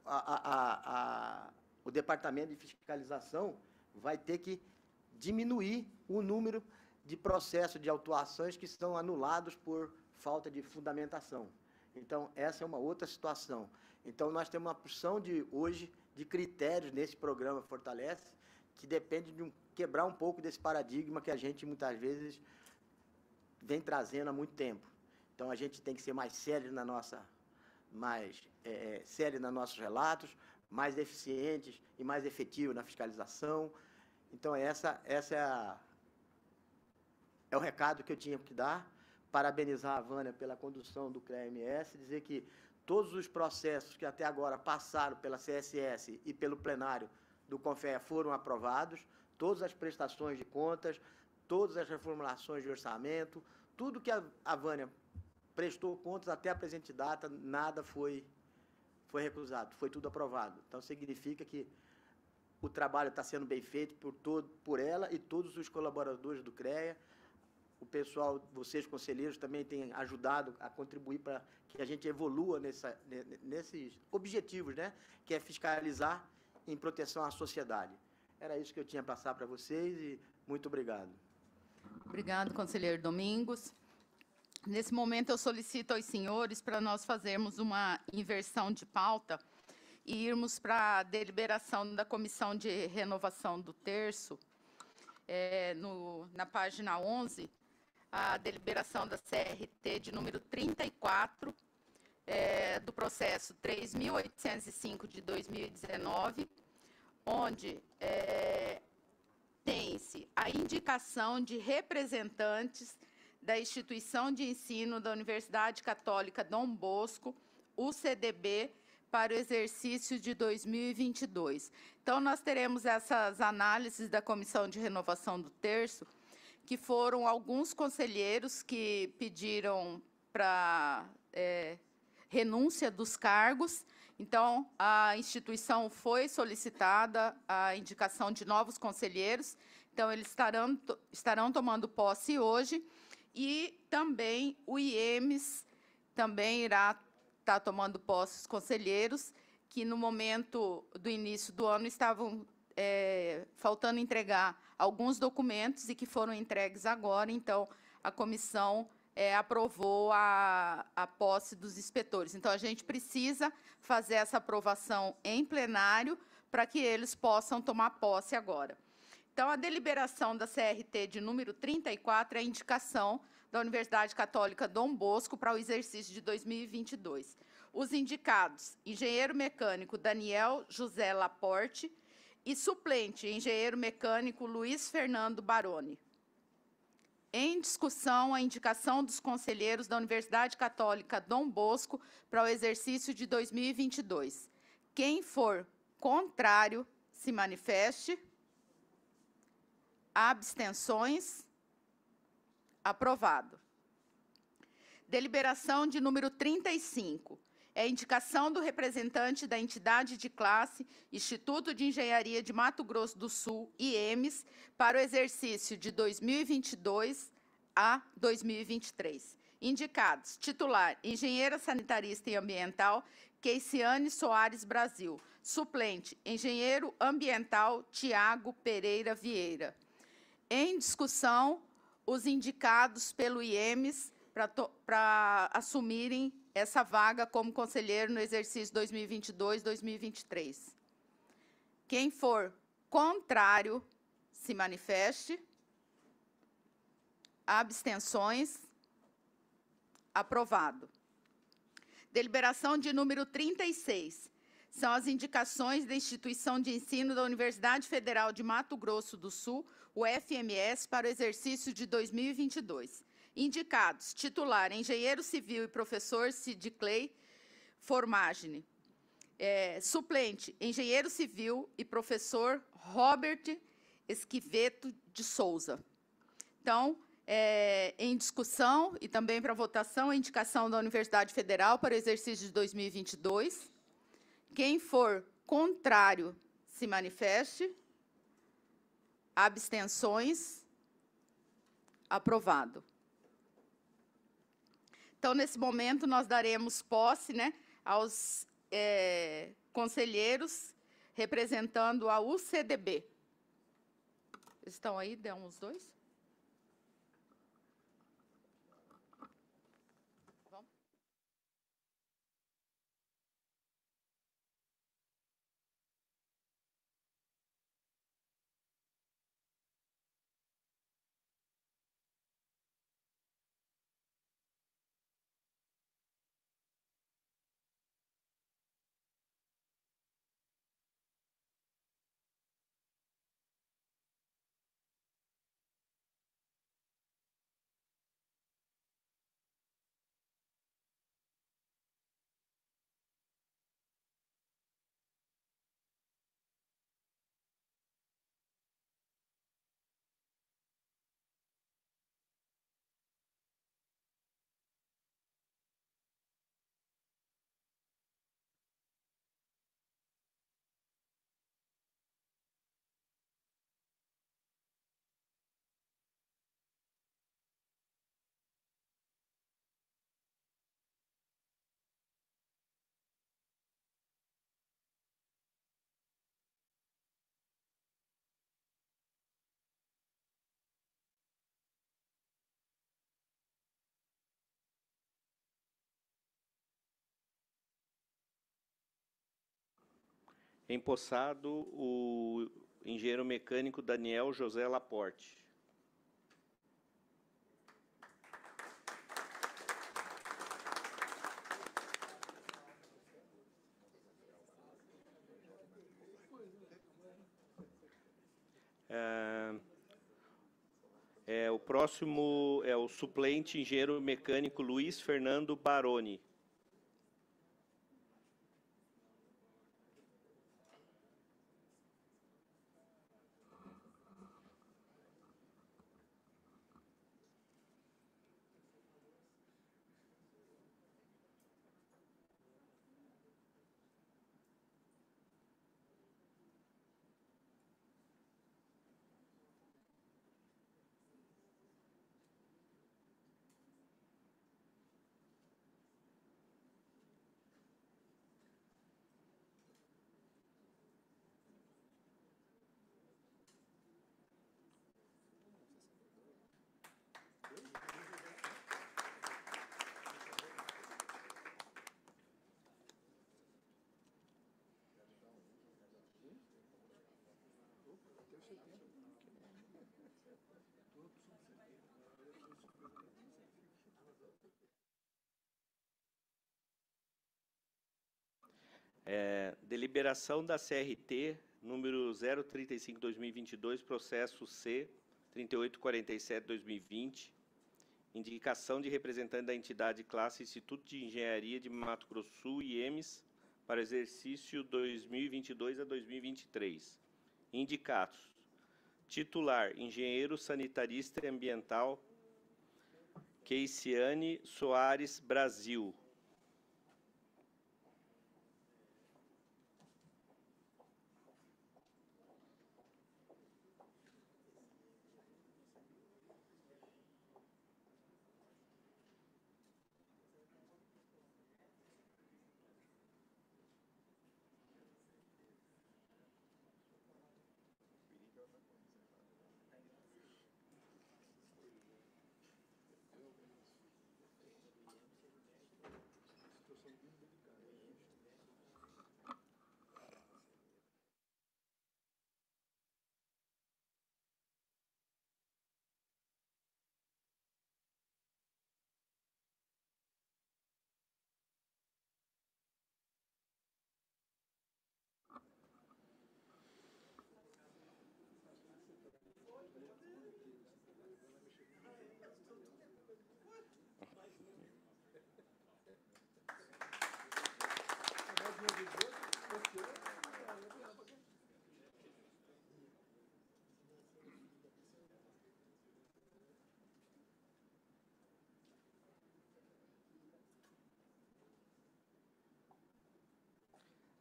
a, a, a, o Departamento de Fiscalização vai ter que diminuir o número de processos de autuações que são anulados por falta de fundamentação. Então, essa é uma outra situação. Então, nós temos uma porção de, hoje, de critérios nesse programa Fortalece, que depende de um, quebrar um pouco desse paradigma que a gente, muitas vezes, vem trazendo há muito tempo. Então, a gente tem que ser mais sério na nossa, mais é, é sério nos nossos relatos, mais eficientes e mais efetivos na fiscalização. Então, essa, essa é, a, é o recado que eu tinha que dar. Parabenizar a Vânia pela condução do CREMS, dizer que todos os processos que até agora passaram pela CSS e pelo plenário do CONFEA foram aprovados, todas as prestações de contas, todas as reformulações de orçamento, tudo que a, a Vânia prestou contas até a presente data, nada foi, foi recusado, foi tudo aprovado. Então, significa que o trabalho está sendo bem feito por, todo, por ela e todos os colaboradores do CREA. O pessoal, vocês conselheiros, também têm ajudado a contribuir para que a gente evolua nessa, nesses objetivos, né? que é fiscalizar em proteção à sociedade. Era isso que eu tinha a passar para vocês e muito obrigado. Obrigado, conselheiro Domingos. Nesse momento, eu solicito aos senhores para nós fazermos uma inversão de pauta e irmos para a deliberação da Comissão de Renovação do Terço, é, no, na página 11, a deliberação da CRT de número 34, é, do processo 3.805 de 2019, onde é, tem-se a indicação de representantes da instituição de ensino da Universidade Católica Dom Bosco, UCDB, para o exercício de 2022. Então, nós teremos essas análises da Comissão de Renovação do Terço, que foram alguns conselheiros que pediram para é, renúncia dos cargos. Então, a instituição foi solicitada a indicação de novos conselheiros. Então, eles estarão, estarão tomando posse hoje. E também o IEMES também irá está tomando posse os conselheiros, que no momento do início do ano estavam é, faltando entregar alguns documentos e que foram entregues agora, então a comissão é, aprovou a, a posse dos inspetores. Então, a gente precisa fazer essa aprovação em plenário para que eles possam tomar posse agora. Então, a deliberação da CRT de número 34 é a indicação da Universidade Católica Dom Bosco para o exercício de 2022. Os indicados, engenheiro mecânico Daniel José Laporte e suplente, engenheiro mecânico Luiz Fernando Baroni. Em discussão, a indicação dos conselheiros da Universidade Católica Dom Bosco para o exercício de 2022. Quem for contrário, se manifeste. Abstenções? Aprovado. Deliberação de número 35. É indicação do representante da entidade de classe Instituto de Engenharia de Mato Grosso do Sul, IEMES, para o exercício de 2022 a 2023. Indicados: titular, engenheira sanitarista e ambiental, Keiciane Soares Brasil. Suplente, engenheiro ambiental, Tiago Pereira Vieira. Em discussão, os indicados pelo IEMES para assumirem essa vaga como conselheiro no exercício 2022-2023. Quem for contrário, se manifeste. Abstenções? Aprovado. Deliberação de número 36. São as indicações da instituição de ensino da Universidade Federal de Mato Grosso do Sul, o FMS, para o exercício de 2022. Indicados: titular, engenheiro civil e professor Cid Clay Formagine. É, suplente, engenheiro civil e professor Robert Esquiveto de Souza. Então, é, em discussão e também para votação a indicação da Universidade Federal para o exercício de 2022. Quem for contrário, se manifeste. Abstenções? Aprovado. Então, nesse momento, nós daremos posse né, aos é, conselheiros representando a UCDB. Estão aí? Dão os dois? Empossado o engenheiro mecânico Daniel José Laporte. É, é, o próximo é o suplente engenheiro mecânico Luiz Fernando Baroni. É, deliberação da CRT, número 035-2022, processo C 3847-2020, indicação de representante da entidade classe Instituto de Engenharia de Mato Grosso Sul, IEMES, para exercício 2022 a 2023. Indicados. Titular, engenheiro sanitarista e ambiental, Keiciane Soares Brasil.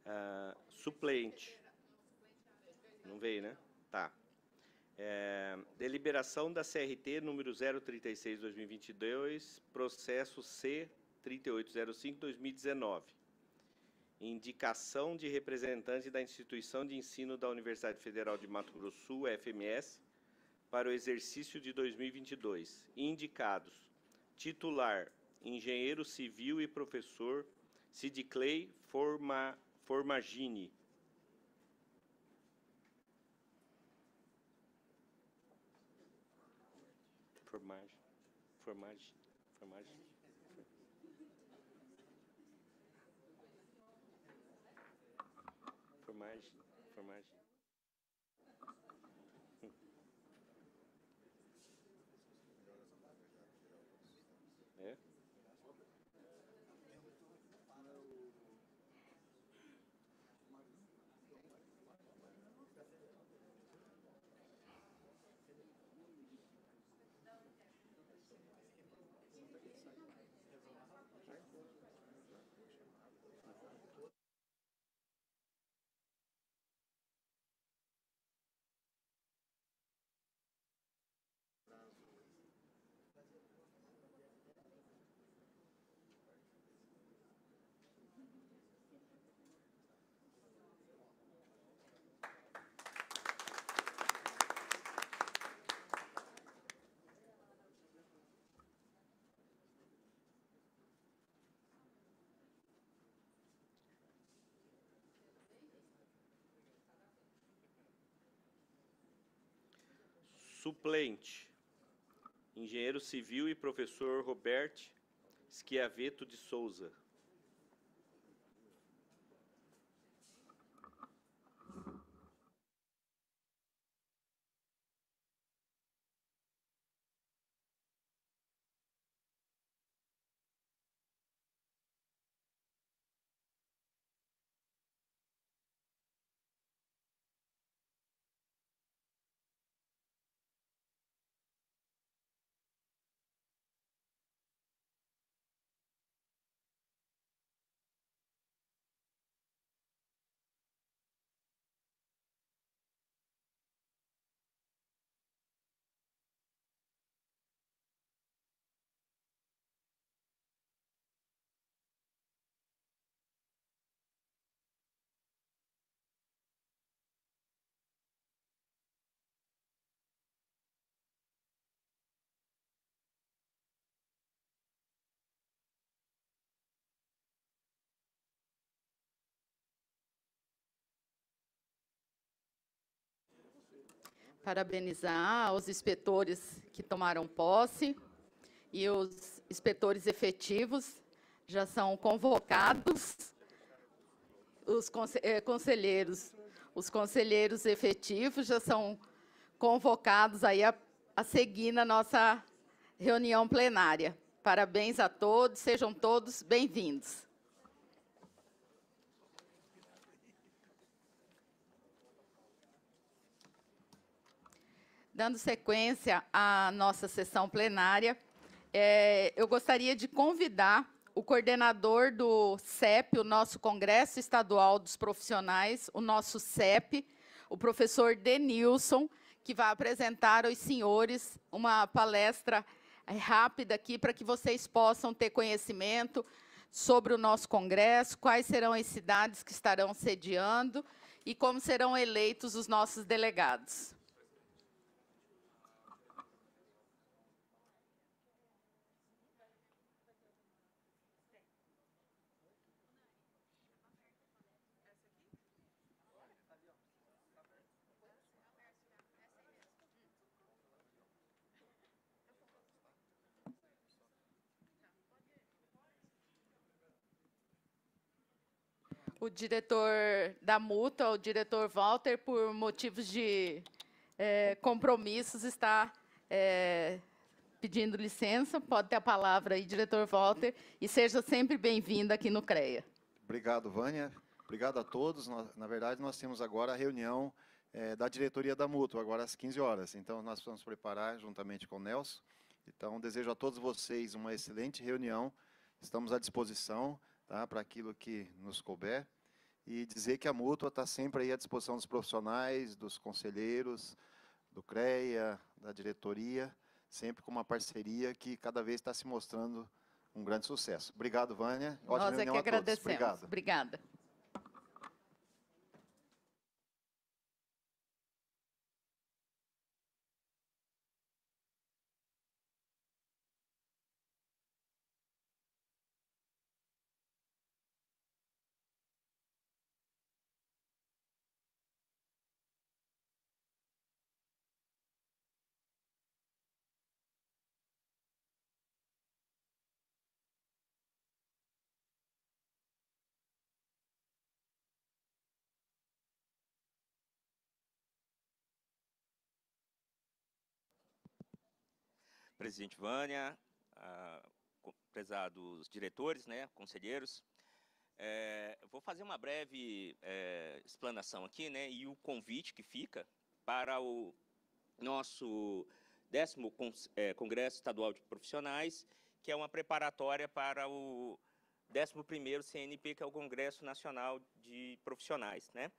Ah, suplente. Não veio, né? Tá. É, deliberação da CRT número 036-2022, processo C3805-2019. Indicação de representante da instituição de ensino da Universidade Federal de Mato Grosso Sul, FMS, para o exercício de 2022. Indicados: titular, engenheiro civil e professor Sidclay Forma, Formagini. Formagem. Formagem. Formagem. Formagem. É? Suplente, engenheiro civil e professor Robert Schiaveto de Souza. Parabenizar os inspetores que tomaram posse e os inspetores efetivos já são convocados. Os eh, conselheiros, os conselheiros efetivos já são convocados aí a a seguir na nossa reunião plenária. Parabéns a todos, sejam todos bem-vindos. Dando sequência à nossa sessão plenária, é, eu gostaria de convidar o coordenador do CEP, o nosso Congresso Estadual dos Profissionais, o nosso CEP, o professor Denilson, que vai apresentar aos senhores uma palestra é, rápida aqui para que vocês possam ter conhecimento sobre o nosso congresso, quais serão as cidades que estarão sediando e como serão eleitos os nossos delegados. O diretor da multa, o diretor Walter, por motivos de é, compromissos, está é, pedindo licença. Pode ter a palavra aí, diretor Walter, e seja sempre bem-vindo aqui no CREA. Obrigado, Vânia. Obrigado a todos. Na verdade, nós temos agora a reunião é, da diretoria da Mútua, agora às 15 horas. Então, nós vamos preparar juntamente com o Nelson. Então, desejo a todos vocês uma excelente reunião. Estamos à disposição tá, para aquilo que nos couber. E dizer que a mútua está sempre aí à disposição dos profissionais, dos conselheiros, do CREA, da diretoria, sempre com uma parceria que cada vez está se mostrando um grande sucesso. Obrigado, Vânia. Ótima Nós é que agradecemos. Obrigado. Obrigada. Presidente Vânia, prezados diretores, né, conselheiros. É, vou fazer uma breve é, explanação aqui, né, e o convite que fica para o nosso décimo é, Congresso Estadual de Profissionais, que é uma preparatória para o 11º CNP, que é o Congresso Nacional de Profissionais, né.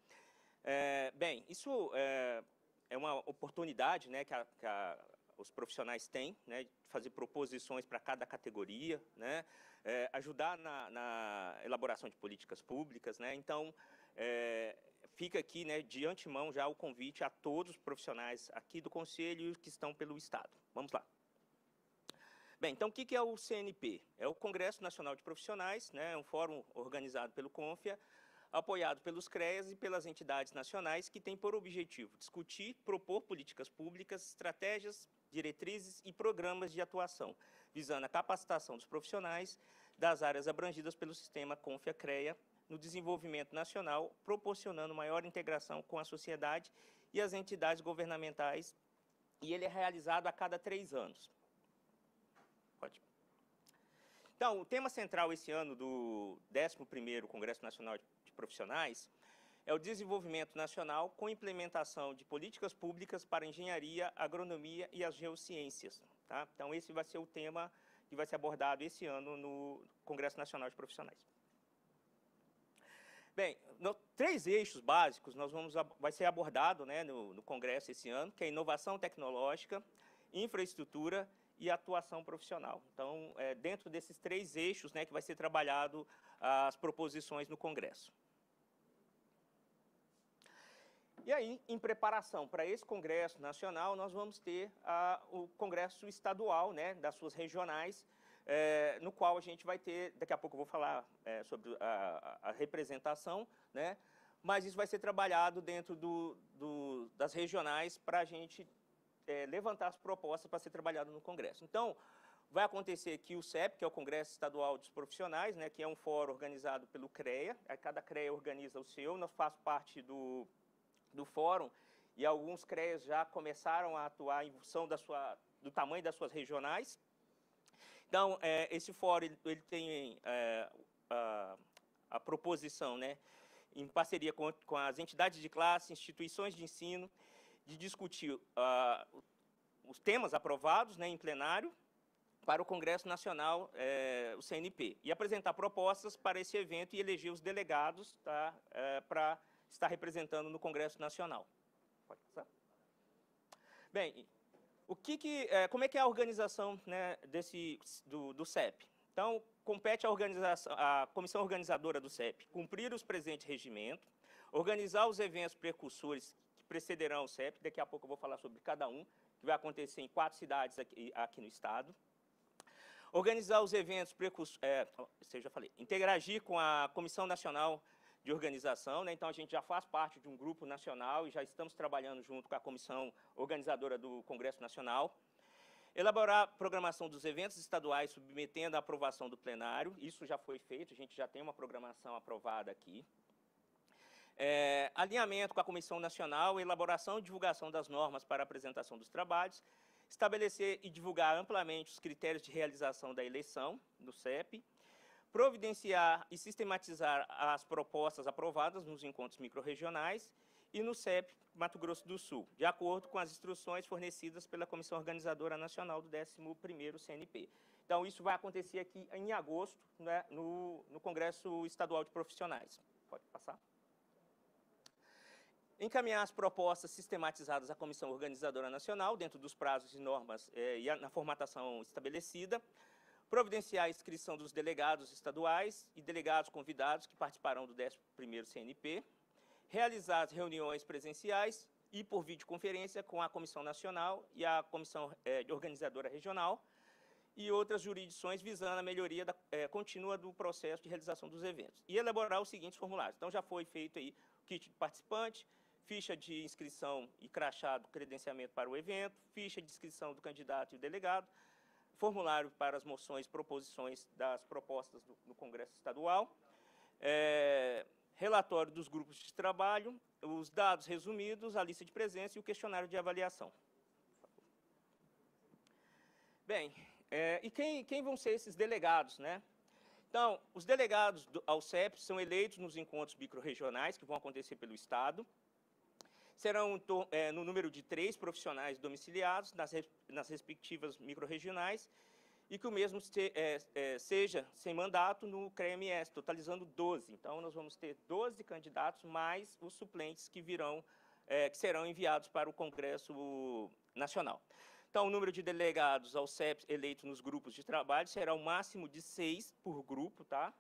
É, bem, isso é, é, uma oportunidade, né, que a, que a os profissionais têm, né, fazer proposições para cada categoria, né, é, ajudar na, na, elaboração de políticas públicas. Né, então, é, fica aqui né, de antemão já o convite a todos os profissionais aqui do Conselho que estão pelo Estado. Vamos lá. Bem, então o que é o CNP? É o Congresso Nacional de Profissionais, né, um fórum organizado pelo CONFIA, apoiado pelos CREAS e pelas entidades nacionais, que tem por objetivo discutir, propor políticas públicas, estratégias, diretrizes e programas de atuação, visando a capacitação dos profissionais das áreas abrangidas pelo sistema CONFIA-CREA no desenvolvimento nacional, proporcionando maior integração com a sociedade e as entidades governamentais, e ele é realizado a cada três anos. Pode. Então, o tema central esse ano do 11º Congresso Nacional de Profissionais é o desenvolvimento nacional com implementação de políticas públicas para engenharia, agronomia e as geociências. Tá? Então, esse vai ser o tema que vai ser abordado esse ano no Congresso Nacional de Profissionais. Bem, no, três eixos básicos nós vamos vai ser abordado né, no, no Congresso esse ano, que é inovação tecnológica, infraestrutura e atuação profissional. Então, é dentro desses três eixos né, que vai ser trabalhado as proposições no Congresso. E aí, em preparação para esse Congresso Nacional, nós vamos ter ah, o Congresso Estadual, né, das suas regionais, é, no qual a gente vai ter, daqui a pouco eu vou falar é, sobre a, a, representação, né, mas isso vai ser trabalhado dentro do, do, das regionais para a gente é, levantar as propostas para ser trabalhado no Congresso. Então, vai acontecer aqui o CEP, que é o Congresso Estadual dos Profissionais, né, que é um fórum organizado pelo CREA, cada CREA organiza o seu, nós faço parte do do fórum e alguns CREAs já começaram a atuar em função da sua, do tamanho das suas regionais. Então, é, esse fórum ele, ele tem é, a, a, proposição, né, em parceria com, com, as entidades de classe, instituições de ensino, de discutir os temas aprovados né, em plenário para o Congresso Nacional, é, o CNP, e apresentar propostas para esse evento e eleger os delegados tá, é, para estar representando no Congresso Nacional. Pode passar? Bem, o que que, é, como é que é a organização né, desse, do, do CEP? Então, compete à organização, à comissão organizadora do CEP cumprir os presentes regimentos, organizar os eventos precursores que precederão o CEP, daqui a pouco eu vou falar sobre cada um, que vai acontecer em quatro cidades aqui, aqui no estado. Organizar os eventos precursores, é, já falei, interagir com a Comissão Nacional de Organização, né? então a gente já faz parte de um grupo nacional e já estamos trabalhando junto com a Comissão Organizadora do Congresso Nacional. Elaborar a programação dos eventos estaduais submetendo à aprovação do plenário, isso já foi feito, a gente já tem uma programação aprovada aqui. É, alinhamento com a Comissão Nacional, elaboração e divulgação das normas para apresentação dos trabalhos, estabelecer e divulgar amplamente os critérios de realização da eleição no CEP, providenciar e sistematizar as propostas aprovadas nos encontros microrregionais e no CEP Mato Grosso do Sul, de acordo com as instruções fornecidas pela Comissão Organizadora Nacional do 11º CNP. Então, isso vai acontecer aqui em agosto, né, no, no Congresso Estadual de Profissionais. Pode passar encaminhar as propostas sistematizadas à Comissão Organizadora Nacional, dentro dos prazos e normas eh, e a, na formatação estabelecida, providenciar a inscrição dos delegados estaduais e delegados convidados que participarão do 11º CNP, realizar as reuniões presenciais e por videoconferência com a Comissão Nacional e a Comissão eh, Organizadora Regional, e outras jurisdições visando a melhoria da, eh, contínua do processo de realização dos eventos. E elaborar os seguintes formulários. Então, já foi feito aí o kit de participante, ficha de inscrição e crachá do credenciamento para o evento, ficha de inscrição do candidato e o delegado, formulário para as moções, proposições das propostas do, do Congresso Estadual, é, relatório dos grupos de trabalho, os dados resumidos, a lista de presença e o questionário de avaliação. Bem, é, e quem, quem, vão ser esses delegados, né? Então, os delegados do, ao CEP são eleitos nos encontros microrregionais que vão acontecer pelo Estado, serão é, no número de três profissionais domiciliados nas, nas respectivas microrregionais e que o mesmo se, é, é, seja sem mandato no CREMS, totalizando 12. Então, nós vamos ter 12 candidatos, mais os suplentes que virão, é, que serão enviados para o Congresso Nacional. Então, o número de delegados ao CEP eleitos nos grupos de trabalho será o máximo de seis por grupo, tá?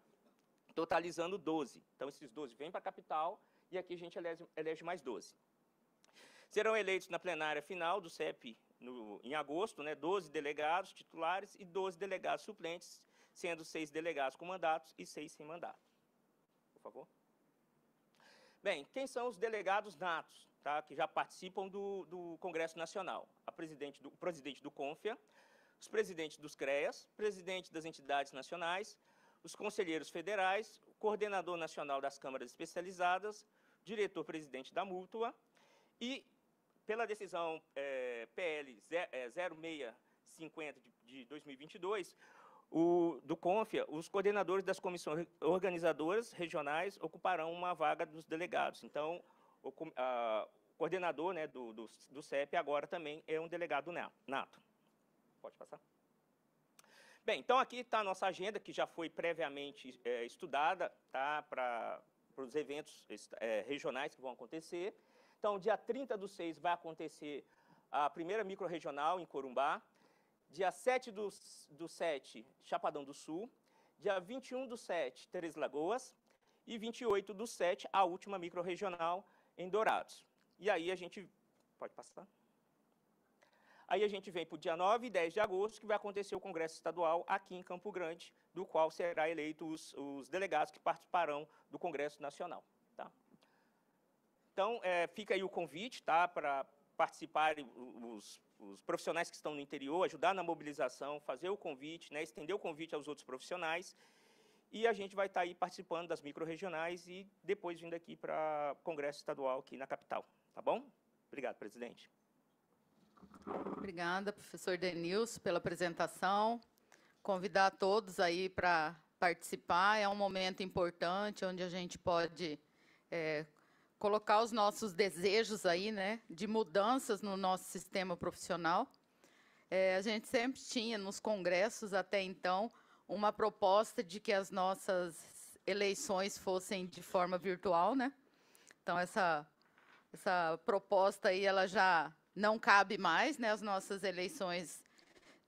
totalizando 12. Então, esses 12 vêm para a capital e aqui a gente elege, elege mais 12. Serão eleitos na plenária final do CEP no, em agosto, né, 12 delegados titulares e 12 delegados suplentes, sendo seis delegados com mandatos e seis sem mandato. Por favor. Bem, quem são os delegados natos, tá, que já participam do, do Congresso Nacional? A presidente do, o presidente do CONFIA, os presidentes dos CREAS, presidente das entidades nacionais, os conselheiros federais, o coordenador nacional das câmaras especializadas, diretor-presidente da Mútua e pela decisão é, PL 0650 de, de 2022, o, do CONFIA, os coordenadores das comissões organizadoras regionais ocuparão uma vaga dos delegados. Então, o a, coordenador né, do, do, do, CEP agora também é um delegado nato. Pode passar? Bem, então aqui está a nossa agenda, que já foi previamente é, estudada tá, para os eventos é, regionais que vão acontecer. Então, dia 30 do 6 vai acontecer a primeira micro-regional em Corumbá. Dia 7 do, do 7, Chapadão do Sul. Dia 21 do 7, Três Lagoas. E 28 do 7, a última micro-regional em Dourados. E aí a gente... Pode passar? Aí a gente vem para o dia 9 e 10 de agosto, que vai acontecer o Congresso Estadual aqui em Campo Grande, do qual será eleito os, os delegados que participarão do Congresso Nacional. Então, é, fica aí o convite tá, para participarem os, os, profissionais que estão no interior, ajudar na mobilização, fazer o convite, né, estender o convite aos outros profissionais. E a gente vai estar tá aí participando das micro-regionais e depois vindo aqui para o Congresso Estadual aqui na capital. Tá bom? Obrigado, presidente. Obrigada, professor Denilson, pela apresentação. Convidar todos aí para participar. É um momento importante onde a gente pode é, colocar os nossos desejos aí, né, de mudanças no nosso sistema profissional. É, a gente sempre tinha nos congressos até então uma proposta de que as nossas eleições fossem de forma virtual, né? Então essa essa proposta aí ela já não cabe mais, né? As nossas eleições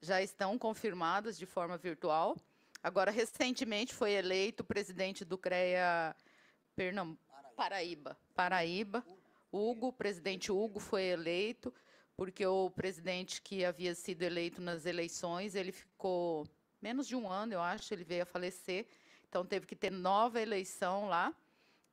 já estão confirmadas de forma virtual. Agora recentemente foi eleito o presidente do CREA Pernam... Paraíba. Paraíba. Hugo, o presidente Hugo foi eleito porque o presidente que havia sido eleito nas eleições, ele ficou menos de um ano, eu acho, ele veio a falecer, então teve que ter nova eleição lá.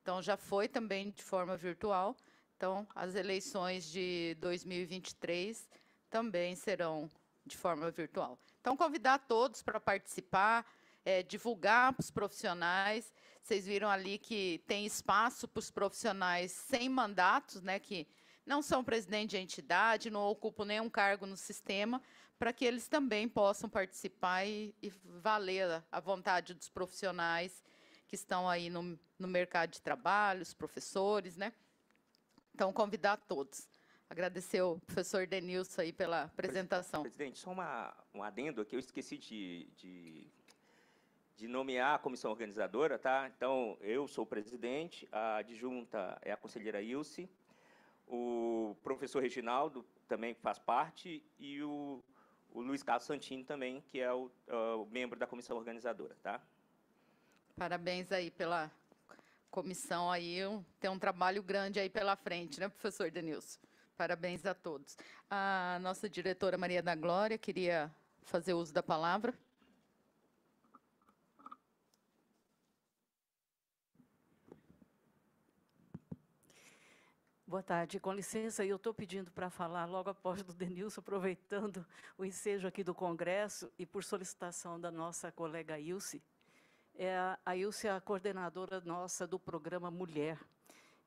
Então já foi também de forma virtual. Então as eleições de 2023 também serão de forma virtual. Então convidar todos para participar, é, divulgar para os profissionais. Vocês viram ali que tem espaço para os profissionais sem mandatos, né, que não são presidente de entidade, não ocupam nenhum cargo no sistema, para que eles também possam participar e, e valer a vontade dos profissionais que estão aí no, no mercado de trabalho, os professores, né? Então, convidar todos. Agradecer ao professor Denilson aí pela apresentação. Presidente, só uma, um adendo aqui, eu esqueci de, de, de, nomear a comissão organizadora, tá? Então, eu sou o presidente, a adjunta é a conselheira Ilse, o professor Reginaldo também faz parte e o, o Luiz Carlos Santini também, que é o, uh, membro da comissão organizadora, tá? Parabéns aí pela comissão aí, tem um trabalho grande aí pela frente, né, professor Denilson? Parabéns a todos. A nossa diretora Maria da Glória queria fazer uso da palavra. Boa tarde, com licença, eu estou pedindo para falar logo após do Denilson, aproveitando o ensejo aqui do Congresso e por solicitação da nossa colega Ilse. É, a Ilse é a coordenadora nossa do programa Mulher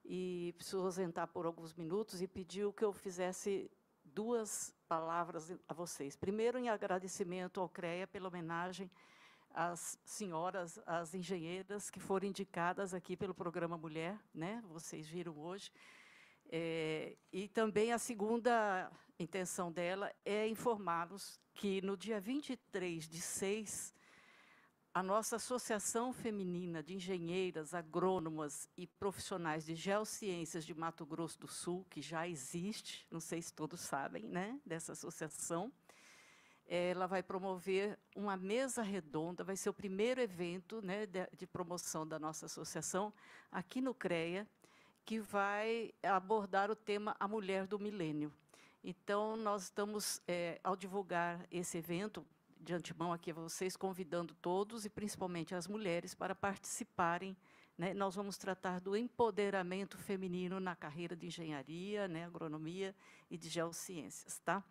e precisou ausentar por alguns minutos e pediu que eu fizesse duas palavras a vocês. Primeiro, em agradecimento ao CREA pela homenagem às senhoras, às engenheiras que foram indicadas aqui pelo programa Mulher, né? vocês viram hoje, é, e também a segunda intenção dela é informá-los que no dia 23 de 6, a nossa Associação Feminina de Engenheiras, Agrônomas e Profissionais de Geociências de Mato Grosso do Sul, que já existe, não sei se todos sabem, né, dessa associação, ela vai promover uma mesa redonda, vai ser o primeiro evento né, de, de promoção da nossa associação aqui no CREA, que vai abordar o tema A Mulher do Milênio. Então, nós estamos, é, ao divulgar esse evento, de antemão aqui a vocês, convidando todos, e principalmente as mulheres, para participarem. Né? Nós vamos tratar do empoderamento feminino na carreira de engenharia, né, agronomia e de geociências. Tá?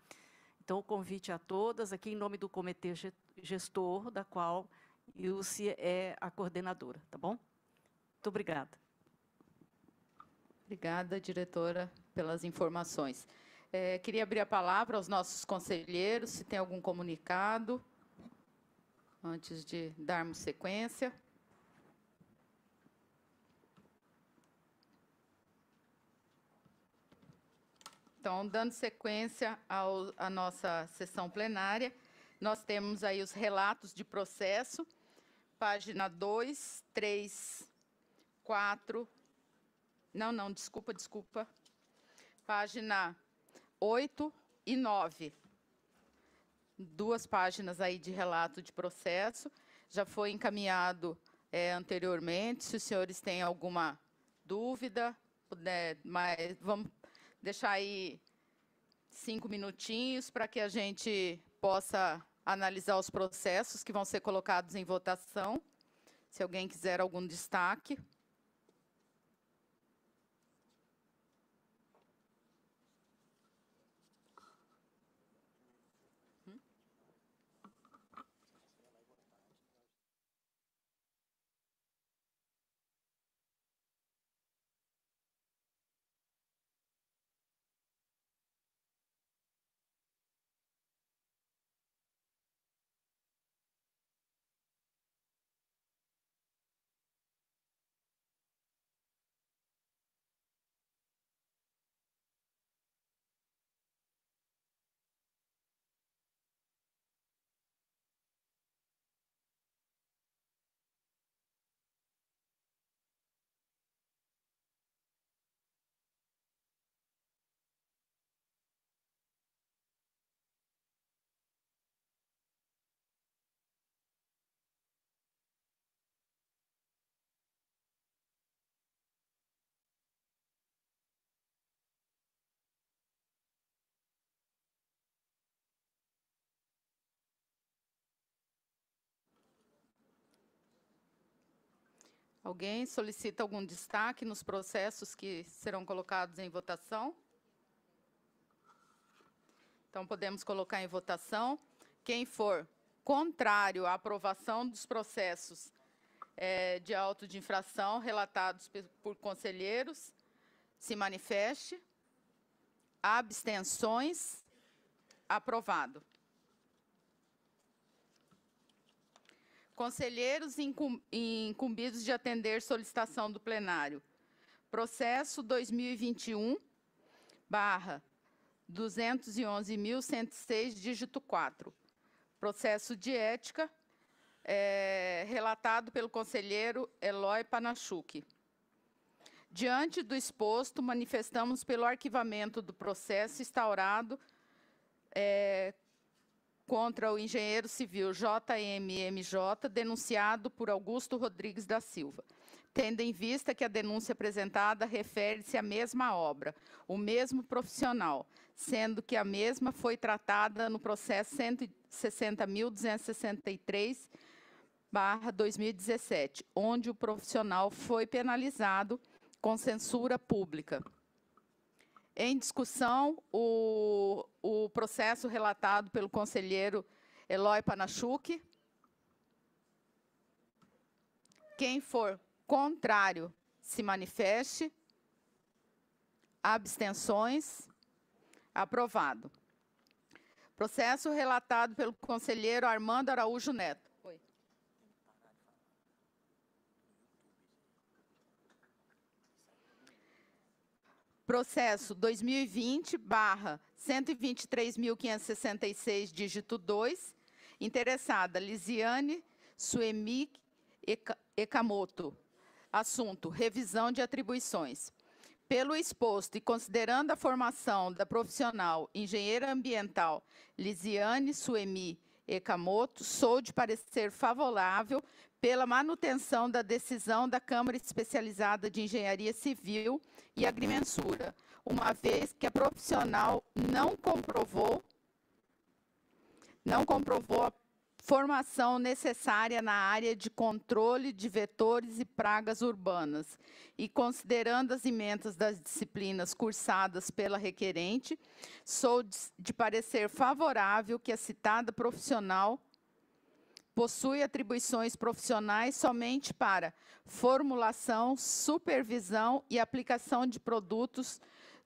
Então, o convite a todas, aqui em nome do comitê gestor, da qual Ilse é a coordenadora. Tá bom? Muito obrigada. Obrigada, diretora, pelas informações. É, queria abrir a palavra aos nossos conselheiros, se tem algum comunicado, antes de darmos sequência. Então, dando sequência à nossa sessão plenária, nós temos aí os relatos de processo, página 2, 3, 4, não, não, desculpa, desculpa. Página 8 e 9. Duas páginas aí de relato de processo. Já foi encaminhado é, anteriormente. Se os senhores têm alguma dúvida, puder, mas vamos deixar aí cinco minutinhos para que a gente possa analisar os processos que vão ser colocados em votação. Se alguém quiser algum destaque. Alguém solicita algum destaque nos processos que serão colocados em votação? Então, podemos colocar em votação. Quem for contrário à aprovação dos processos eh, de auto de infração relatados por conselheiros, se manifeste. Abstenções? Aprovado. Conselheiros incum- incumbidos de atender solicitação do plenário. Processo 2021, barra 211.106, dígito 4. Processo de ética, eh, relatado pelo conselheiro Eloy Panachuk. Diante do exposto, manifestamos pelo arquivamento do processo instaurado eh, contra o engenheiro civil JMMJ, denunciado por Augusto Rodrigues da Silva, tendo em vista que a denúncia apresentada refere-se à mesma obra, o mesmo profissional, sendo que a mesma foi tratada no processo 160.263, barra 2017, onde o profissional foi penalizado com censura pública. Em discussão, o, o processo relatado pelo conselheiro Eloy Panachuk. Quem for contrário, se manifeste. Abstenções? Aprovado. Processo relatado pelo conselheiro Armando Araújo Neto. Processo 2020, barra 123.566, dígito 2. Interessada, Lisiane Suemi Eka- Ekamoto. Assunto, revisão de atribuições. Pelo exposto e considerando a formação da profissional engenheira ambiental Lisiane Suemi Ekamoto, sou de parecer favorável pela manutenção da decisão da Câmara Especializada de Engenharia Civil e Agrimensura, uma vez que a profissional não comprovou não comprovou a formação necessária na área de controle de vetores e pragas urbanas. E considerando as emendas das disciplinas cursadas pela requerente, sou de, parecer favorável que a citada profissional possui atribuições profissionais somente para formulação, supervisão e aplicação de produtos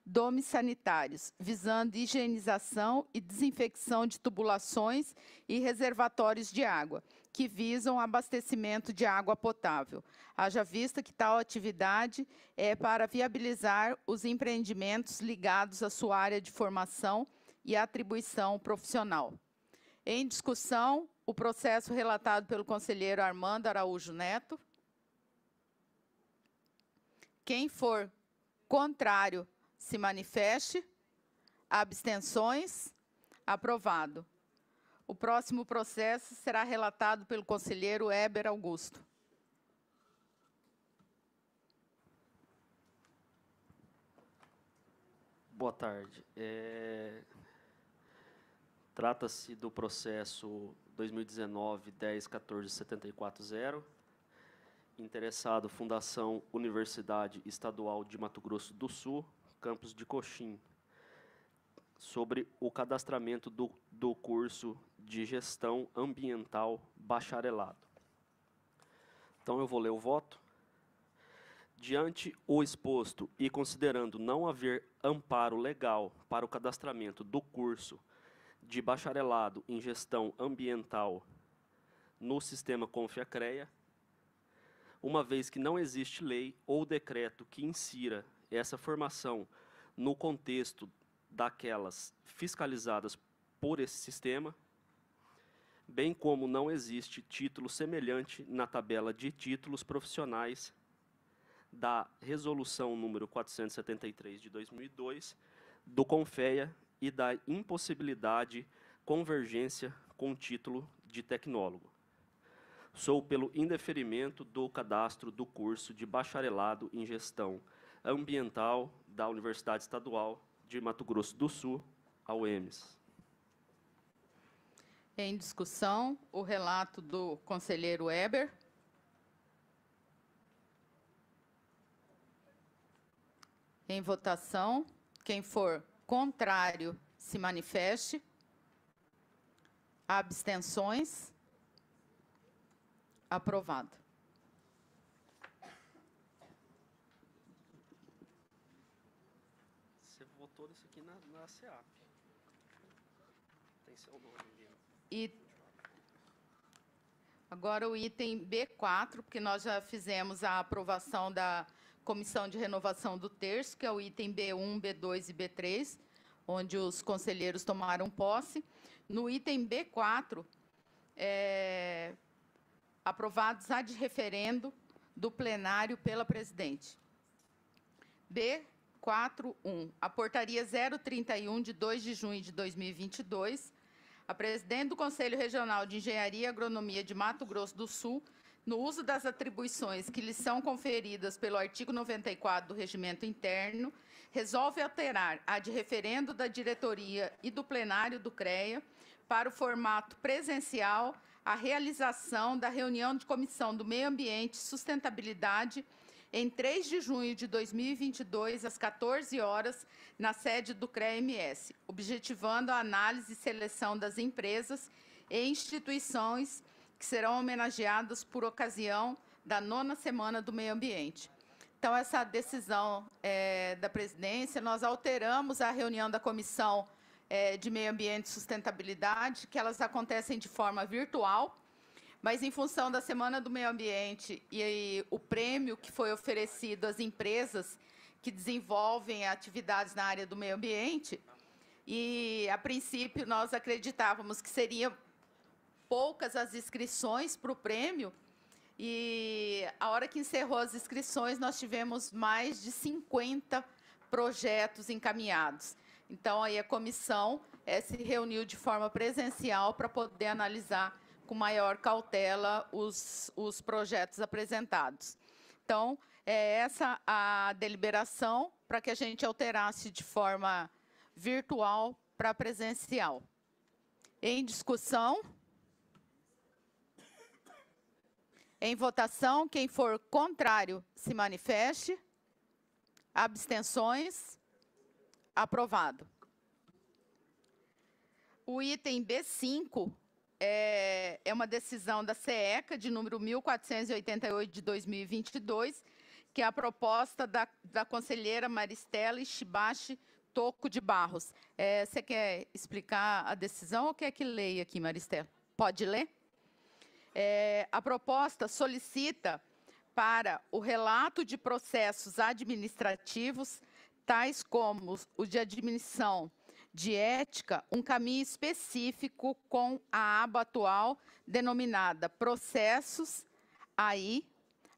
domissanitários, visando higienização e desinfecção de tubulações e reservatórios de água, que visam abastecimento de água potável. Haja vista que tal atividade é para viabilizar os empreendimentos ligados à sua área de formação e atribuição profissional. Em discussão, o processo relatado pelo conselheiro Armando Araújo Neto. Quem for contrário, se manifeste. Abstenções? Aprovado. O próximo processo será relatado pelo conselheiro Eber Augusto. Boa tarde. É, Trata-se do processo 2019-10-14-740. Interessado, Fundação Universidade Estadual de Mato Grosso do Sul, campus de Coxim, sobre o cadastramento do, do curso de Gestão Ambiental Bacharelado. Então, eu vou ler o voto. Diante o exposto e considerando não haver amparo legal para o cadastramento do curso de bacharelado em gestão ambiental no sistema Confiacreia, uma vez que não existe lei ou decreto que insira essa formação no contexto daquelas fiscalizadas por esse sistema, bem como não existe título semelhante na tabela de títulos profissionais da Resolução número 473 de 2002 do Confeia e da impossibilidade convergência com o título de tecnólogo. Sou pelo indeferimento do cadastro do curso de bacharelado em gestão ambiental da Universidade Estadual de Mato Grosso do Sul, a UEMS. Em discussão, o relato do conselheiro Weber. Em votação, quem for contrário, se manifeste. Abstenções? Aprovado. Você votou isso aqui na, na SEAP. Tem seu nome ali. E agora o item B4, porque nós já fizemos a aprovação da Comissão de Renovação do Terço, que é o item B1, B2 e B3, onde os conselheiros tomaram posse. No item B4, é, aprovados ad referendo do plenário pela presidente. B41, a portaria 031 de 2 de junho de 2022, a presidente do Conselho Regional de Engenharia e Agronomia de Mato Grosso do Sul, no uso das atribuições que lhe são conferidas pelo artigo 94 do Regimento Interno, resolve alterar a de referendo da diretoria e do plenário do CREA para o formato presencial a realização da reunião de Comissão do Meio Ambiente e Sustentabilidade em 3 de junho de 2022, às 14 horas, na sede do CREA-MS, objetivando a análise e seleção das empresas e instituições que serão homenageadas por ocasião da nona Semana do Meio Ambiente. Então, essa decisão é, da presidência, nós alteramos a reunião da Comissão é, de Meio Ambiente e Sustentabilidade, que elas acontecem de forma virtual, mas em função da Semana do Meio Ambiente e, e o prêmio que foi oferecido às empresas que desenvolvem atividades na área do meio ambiente, e a princípio nós acreditávamos que seriam poucas as inscrições para o prêmio, e a hora que encerrou as inscrições, nós tivemos mais de 50 projetos encaminhados. Então, aí a comissão é, se reuniu de forma presencial para poder analisar com maior cautela os, os projetos apresentados. Então, é essa a deliberação para que a gente alterasse de forma virtual para presencial. Em discussão. Em votação, quem for contrário, se manifeste. Abstenções. Aprovado. O item B5 é, é uma decisão da CECA, de número 1488 de 2022, que é a proposta da, da conselheira Maristela Ishibashi Toco de Barros. É, você quer explicar a decisão ou quer que leia aqui, Maristela? Pode ler? É, a proposta solicita para o relato de processos administrativos tais como o de admissão de ética, um caminho específico com a aba atual denominada Processos AI,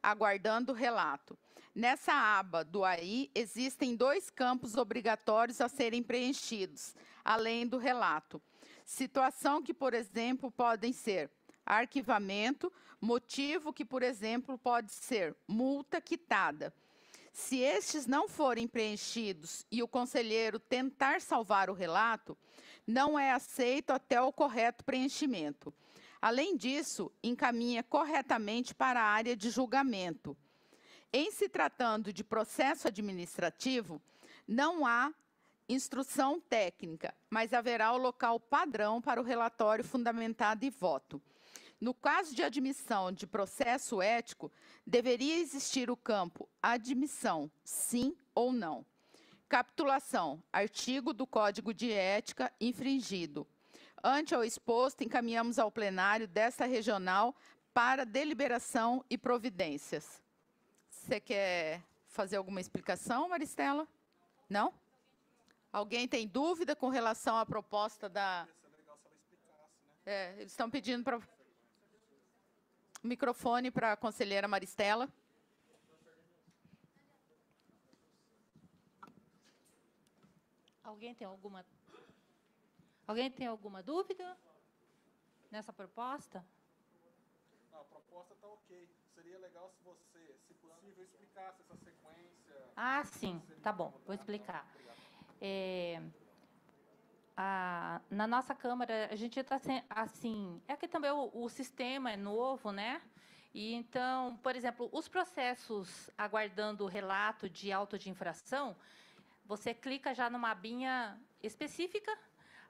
aguardando relato. Nessa aba do AI, existem dois campos obrigatórios a serem preenchidos, além do relato. Situação que, por exemplo, podem ser arquivamento, motivo que, por exemplo, pode ser multa quitada se estes não forem preenchidos e o conselheiro tentar salvar o relato, não é aceito até o correto preenchimento. Além disso, encaminha corretamente para a área de julgamento. Em se tratando de processo administrativo, não há instrução técnica, mas haverá o local padrão para o relatório fundamentado e voto. No caso de admissão de processo ético, deveria existir o campo admissão, sim ou não. Capitulação, artigo do Código de Ética infringido. Ante ao exposto, encaminhamos ao plenário desta regional para deliberação e providências. Você quer fazer alguma explicação, Maristela? Não? Alguém tem dúvida com relação à proposta da. É, eles estão pedindo para Microfone para a conselheira Maristela. Alguém tem alguma Alguém tem alguma dúvida nessa proposta? Não, a proposta está ok. Seria legal se você, se possível, explicasse essa sequência. Ah, sim. Tá bom, vou explicar. É, a, na nossa Câmara, a gente está assim, é que também o, o, sistema é novo, né? E então, por exemplo, os processos aguardando o relato de auto de infração, você clica já numa abinha específica,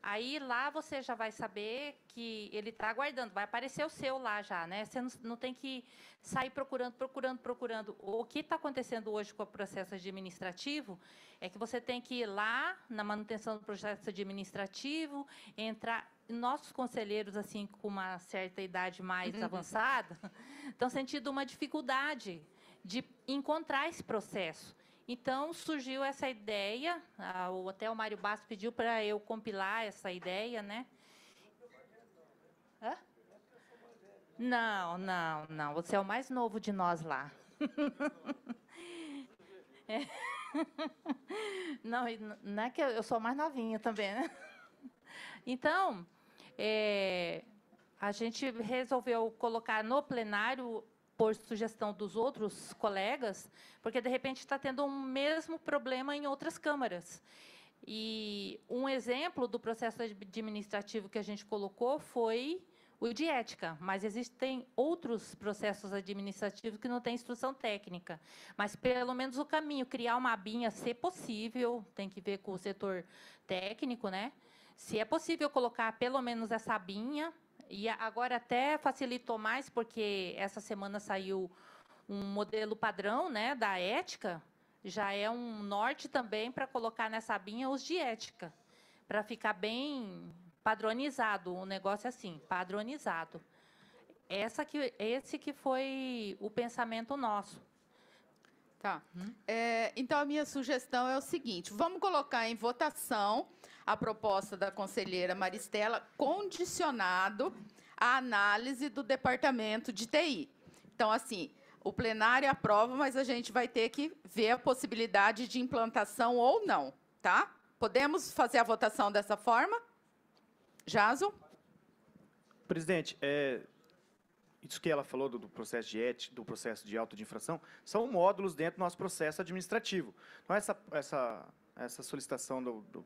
aí lá você já vai saber que ele está aguardando, vai aparecer o seu lá já, né? Você não, não tem que sair procurando, procurando, procurando. O que está acontecendo hoje com o processo administrativo é que você tem que ir lá na manutenção do processo administrativo, entrar. Nossos conselheiros, assim, com uma certa idade mais Uhum. avançada, estão sentindo uma dificuldade de encontrar esse processo. Então, surgiu essa ideia, o Hotel Mário Basso pediu para eu compilar essa ideia, né? Hã? Não, não, não. Você é o mais novo de nós lá. É. Não, não é que eu eu sou mais novinha também, né? Então, é, a gente resolveu colocar no plenário, por sugestão dos outros colegas, porque, de repente, está tendo um mesmo problema em outras câmaras. E um exemplo do processo administrativo que a gente colocou foi o de ética, mas existem outros processos administrativos que não têm instrução técnica. Mas, pelo menos, o caminho, criar uma abinha, se possível, tem que ver com o setor técnico, né? Se é possível colocar pelo menos essa abinha, e agora até facilitou mais, porque essa semana saiu um modelo padrão né, da ética, já é um norte também para colocar nessa abinha os de ética, para ficar bem padronizado, o negócio é assim, padronizado. Essa que, esse que foi o pensamento nosso. Tá. É, então, a minha sugestão é o seguinte: vamos colocar em votação a proposta da conselheira Maristela, condicionado à análise do departamento de TI. Então, assim, o plenário aprova, mas a gente vai ter que ver a possibilidade de implantação ou não, tá? Podemos fazer a votação dessa forma? Jason? Presidente, é, isso que ela falou do, do processo de ética, do processo de auto de infração, são módulos dentro do nosso processo administrativo. Então, essa, essa, essa solicitação do, do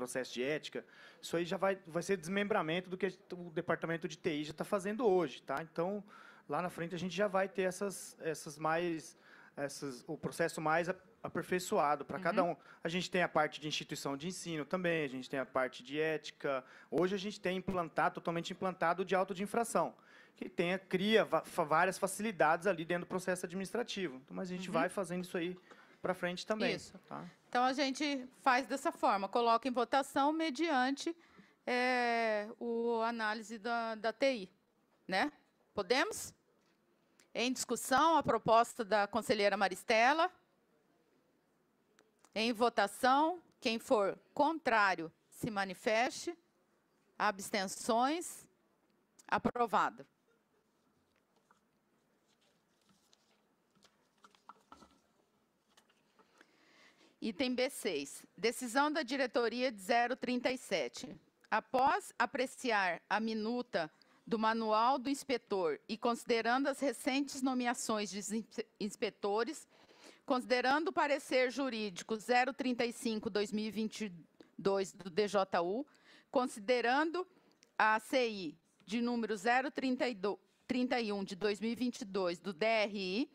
processo de ética, isso aí já vai, vai ser desmembramento do que o departamento de TI já está fazendo hoje, tá? Então, lá na frente a gente já vai ter essas, essas mais, essas, o processo mais aperfeiçoado para cada Uhum. um. A gente tem a parte de instituição de ensino também, a gente tem a parte de ética. Hoje a gente tem implantado, totalmente implantado o de auto de infração, que tem, cria várias facilidades ali dentro do processo administrativo. Então, mas a gente Uhum. vai fazendo isso aí para frente também. Isso. Tá? Então, a gente faz dessa forma, coloca em votação mediante eh, o análise da, da TI. Né? Podemos? Em discussão, a proposta da conselheira Maristela. Em votação, quem for contrário, se manifeste. Abstenções? Aprovado. Item B6. Decisão da diretoria de 037. Após apreciar a minuta do manual do inspetor e considerando as recentes nomeações de inspe- inspetores, considerando o parecer jurídico 035-2022 do DJU, considerando a CI de número 032 31 de 2022 do DRI,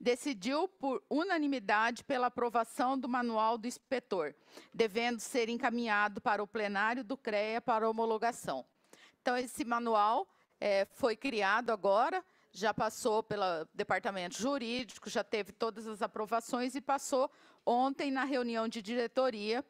decidiu por unanimidade pela aprovação do manual do inspetor, devendo ser encaminhado para o plenário do CREA para homologação. Então, esse manual eh, foi criado agora, já passou pelo departamento jurídico, já teve todas as aprovações e passou ontem na reunião de diretoria,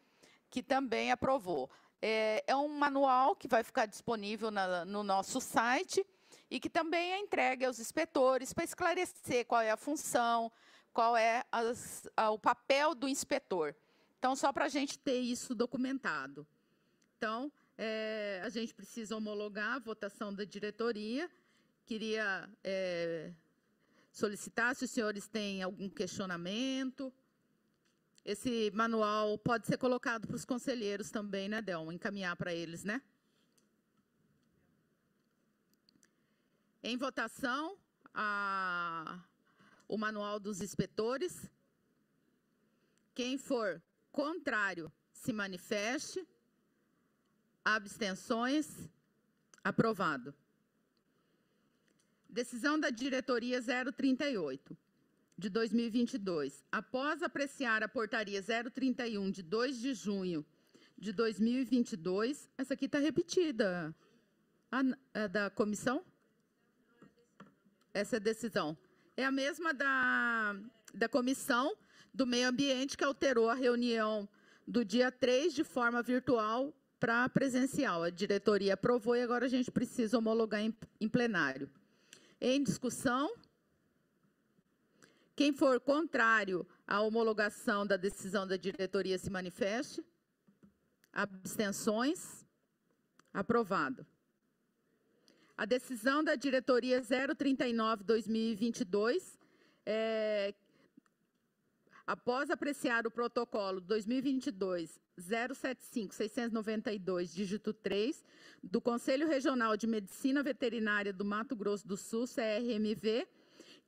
que também aprovou. É, é um manual que vai ficar disponível na- no nosso site e que também é entregue aos inspetores para esclarecer qual é a função, qual é as- a- o papel do inspetor. Então, só para a gente ter isso documentado. Então, eh, a gente precisa homologar a votação da diretoria. Queria eh, solicitar se os senhores têm algum questionamento. Esse manual pode ser colocado para os conselheiros também, né, Delma? Encaminhar para eles, né? Em votação, a- o manual dos inspetores. Quem for contrário, se manifeste. Abstenções? Aprovado. Decisão da diretoria 038 de 2022. Após apreciar a portaria 031 de 2 de junho de 2022, essa aqui está repetida. A, a da comissão? Essa decisão. É a mesma da, da comissão do meio ambiente que alterou a reunião do dia 3 de forma virtual para presencial. A diretoria aprovou e agora a gente precisa homologar em, em plenário. Em discussão? Quem for contrário à homologação da decisão da diretoria se manifeste. Abstenções? Aprovado. A decisão da diretoria 039-2022, é, após apreciar o protocolo 2022 075-692, dígito 3, do Conselho Regional de Medicina Veterinária do Mato Grosso do Sul, CRMV,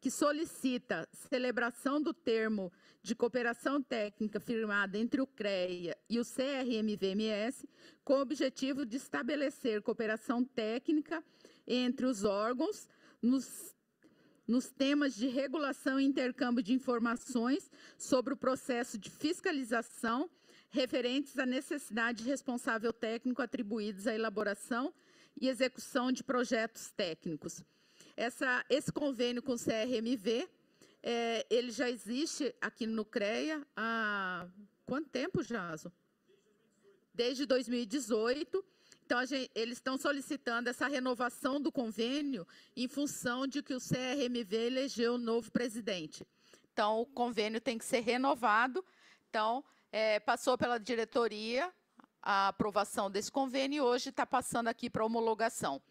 que solicita celebração do termo de cooperação técnica firmado entre o CREA e o CRMVMS, com o objetivo de estabelecer cooperação técnica entre os órgãos nos, nos temas de regulação e intercâmbio de informações sobre o processo de fiscalização referentes à necessidade de responsável técnico atribuídos à elaboração e execução de projetos técnicos. Essa, esse convênio com o CRMV, é, ele já existe aqui no CREA há quanto tempo, Jaso? Desde 2018. Então, gente, eles estão solicitando essa renovação do convênio em função de que o CRMV elegeu o novo presidente. Então, o convênio tem que ser renovado. Então, é, passou pela diretoria a aprovação desse convênio e hoje está passando aqui para homologação.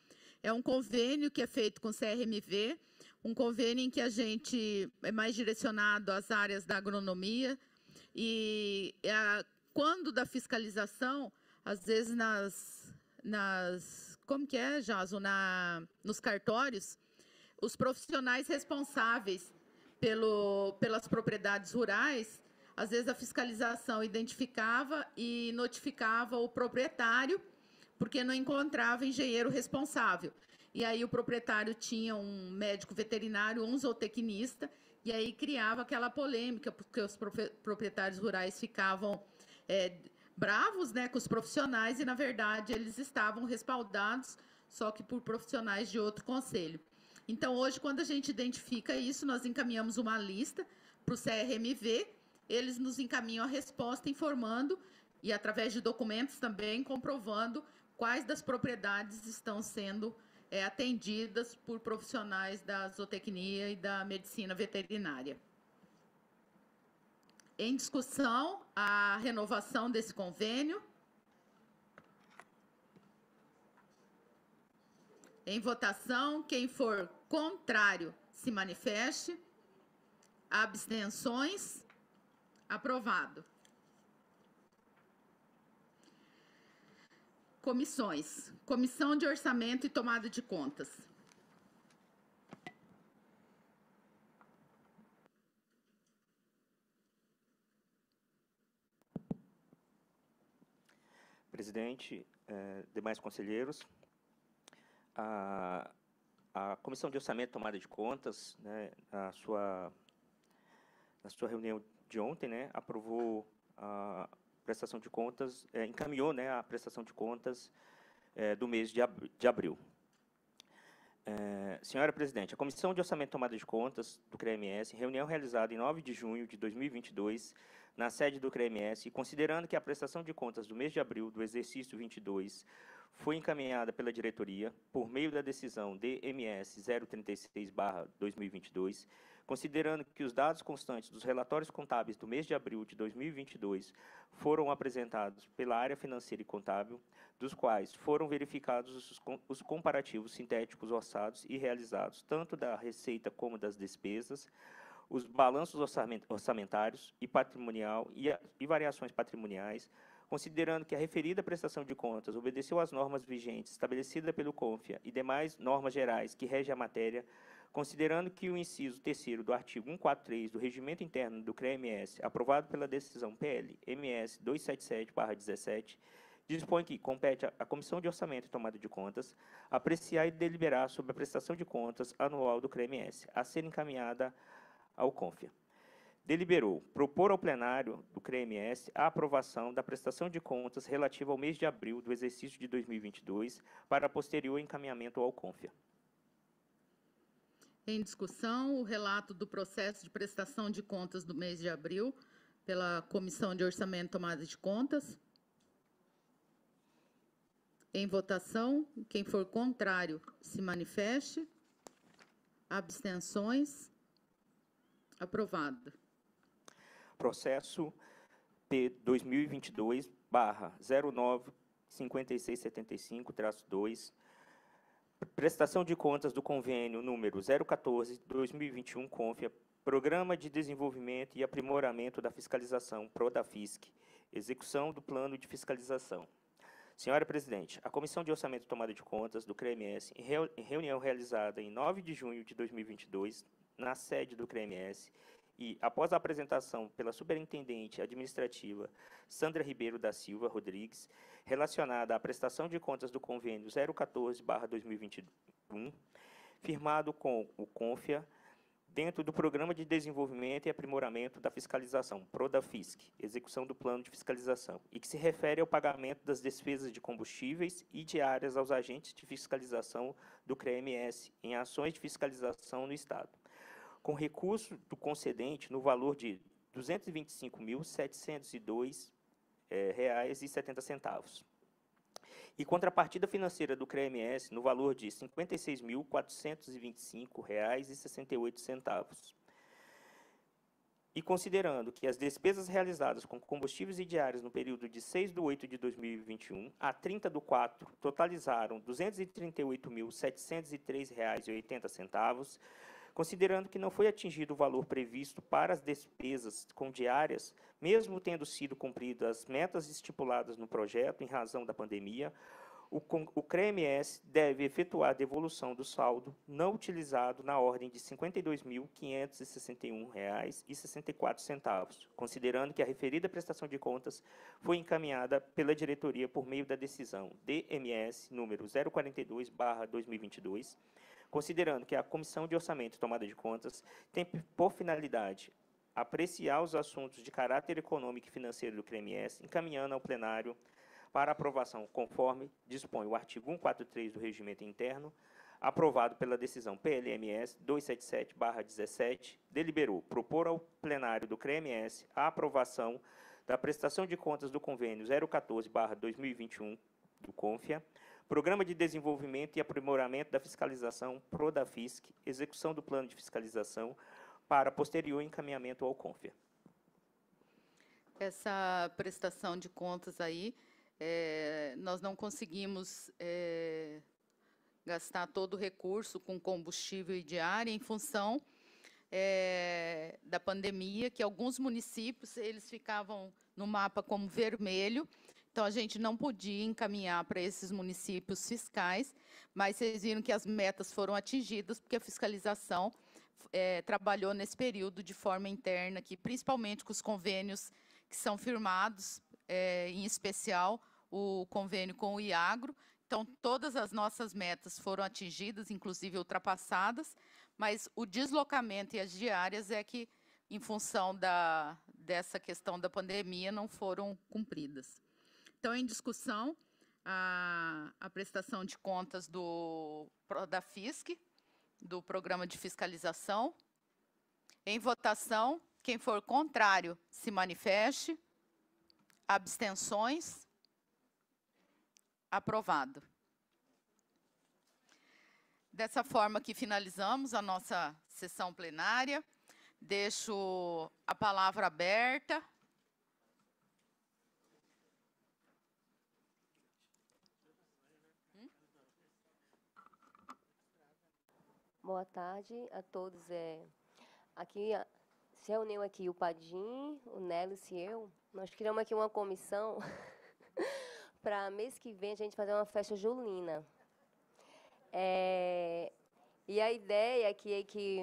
É um convênio que é feito com o CRMV, um convênio em que a gente é mais direcionado às áreas da agronomia e a, quando da fiscalização, às vezes nas, nas como que é, Jaso, na, nos cartórios, os profissionais responsáveis pelo, pelas propriedades rurais às vezes a fiscalização identificava e notificava o proprietário, porque não encontrava engenheiro responsável. E aí o proprietário tinha um médico veterinário, um zootecnista, e aí criava aquela polêmica, porque os proprietários rurais ficavam é, bravos né, com os profissionais, e, na verdade, eles estavam respaldados, só que por profissionais de outro conselho. Então, hoje, quando a gente identifica isso, nós encaminhamos uma lista para o CRMV, eles nos encaminham a resposta informando e através de documentos também comprovando quais das propriedades estão sendo é, atendidas por profissionais da zootecnia e da medicina veterinária. Em discussão, a renovação desse convênio. Em votação, quem for contrário se manifeste. Abstenções. Aprovado. Comissões. Comissão de Orçamento e Tomada de Contas. Presidente, eh, demais conselheiros, a, a Comissão de Orçamento e Tomada de Contas, né, a sua, na sua reunião de ontem, né, aprovou a prestação de contas, é, encaminhou né, a prestação de contas é, do mês de, ab de abril. Senhora Presidente, a Comissão de Orçamento e Tomada de Contas do CREMS, reunião realizada em 9 de junho de 2022, na sede do CREMS, considerando que a prestação de contas do mês de abril do exercício 22 foi encaminhada pela diretoria por meio da decisão DMS 036/2022, considerando que os dados constantes dos relatórios contábeis do mês de abril de 2022 foram apresentados pela área financeira e contábil, dos quais foram verificados os comparativos sintéticos orçados e realizados, tanto da receita como das despesas, os balanços orçamentários e patrimonial e, e variações patrimoniais, considerando que a referida prestação de contas obedeceu às normas vigentes estabelecidas pelo CONFIA e demais normas gerais que regem a matéria, considerando que o inciso terceiro do artigo 143 do Regimento Interno do CREMS, aprovado pela decisão PL MS 277/17, dispõe que compete à Comissão de Orçamento e Tomada de Contas apreciar e deliberar sobre a prestação de contas anual do CREMS, a ser encaminhada ao CONFIA. Deliberou propor ao plenário do CREMS a aprovação da prestação de contas relativa ao mês de abril do exercício de 2022 para posterior encaminhamento ao CONFIA. Em discussão, o relato do processo de prestação de contas do mês de abril pela Comissão de Orçamento e Tomada de Contas. Em votação, quem for contrário, se manifeste. Abstenções. Aprovado. Processo P 2022 barra 095675-2, prestação de contas do convênio número 014-2021 Confia, Programa de Desenvolvimento e Aprimoramento da Fiscalização, PRODAFISC, execução do plano de fiscalização. Senhora Presidente, a Comissão de Orçamento e Tomada de Contas do CREMS, em reunião realizada em 9 de junho de 2022, na sede do CREMS, e após a apresentação pela Superintendente Administrativa Sandra Ribeiro da Silva Rodrigues, relacionada à prestação de contas do convênio 014-2021, firmado com o CONFIA, dentro do Programa de Desenvolvimento e Aprimoramento da Fiscalização, PRODAFISC, execução do plano de fiscalização, e que se refere ao pagamento das despesas de combustíveis e diárias aos agentes de fiscalização do CREMS em ações de fiscalização no Estado, com recurso do concedente no valor de R$ 225.702,70. É, reais e 70 centavos e contrapartida financeira do CREMS no valor de R$ 56.425,68. E considerando que as despesas realizadas com combustíveis e diárias no período de 6 de 8 de 2021 a 30 de 4 totalizaram R$ 238.703,80, considerando que não foi atingido o valor previsto para as despesas com diárias, mesmo tendo sido cumpridas as metas estipuladas no projeto em razão da pandemia, o, o CREMS deve efetuar a devolução do saldo não utilizado na ordem de R$ 52.561,64, considerando que a referida prestação de contas foi encaminhada pela diretoria por meio da decisão DMS número 042/2022, considerando que a Comissão de Orçamento e Tomada de Contas tem por finalidade apreciar os assuntos de caráter econômico e financeiro do CREMS, encaminhando ao plenário para aprovação conforme dispõe o artigo 143 do Regimento Interno, aprovado pela decisão PLMS 277/17, deliberou propor ao plenário do CREMS a aprovação da prestação de contas do convênio 014/2021 do CONFIA, Programa de Desenvolvimento e Aprimoramento da Fiscalização PRODAFISC, execução do plano de fiscalização para posterior encaminhamento ao CONFIA. Essa prestação de contas aí é, nós não conseguimos é, gastar todo o recurso com combustível e diária em função é, da pandemia, que alguns municípios eles ficavam no mapa como vermelho, então a gente não podia encaminhar para esses municípios fiscais, mas vocês viram que as metas foram atingidas porque a fiscalização é, trabalhou nesse período de forma interna, que principalmente com os convênios que são firmados, é, em especial o convênio com o IAGRO. Então, todas as nossas metas foram atingidas, inclusive ultrapassadas, mas o deslocamento e as diárias é que, em função da, dessa questão da pandemia, não foram cumpridas. Então, em discussão, a, a prestação de contas do, da FISC, do Programa de Fiscalização. Em votação, quem for contrário, se manifeste. Abstenções. Aprovado. Dessa forma que finalizamos a nossa sessão plenária. Deixo a palavra aberta. Boa tarde a todos. É, aqui se reuniu aqui o Padim, o Nelis e eu. Nós criamos aqui uma comissão para mês que vem a gente fazer uma festa julina. É, e a ideia aqui é que,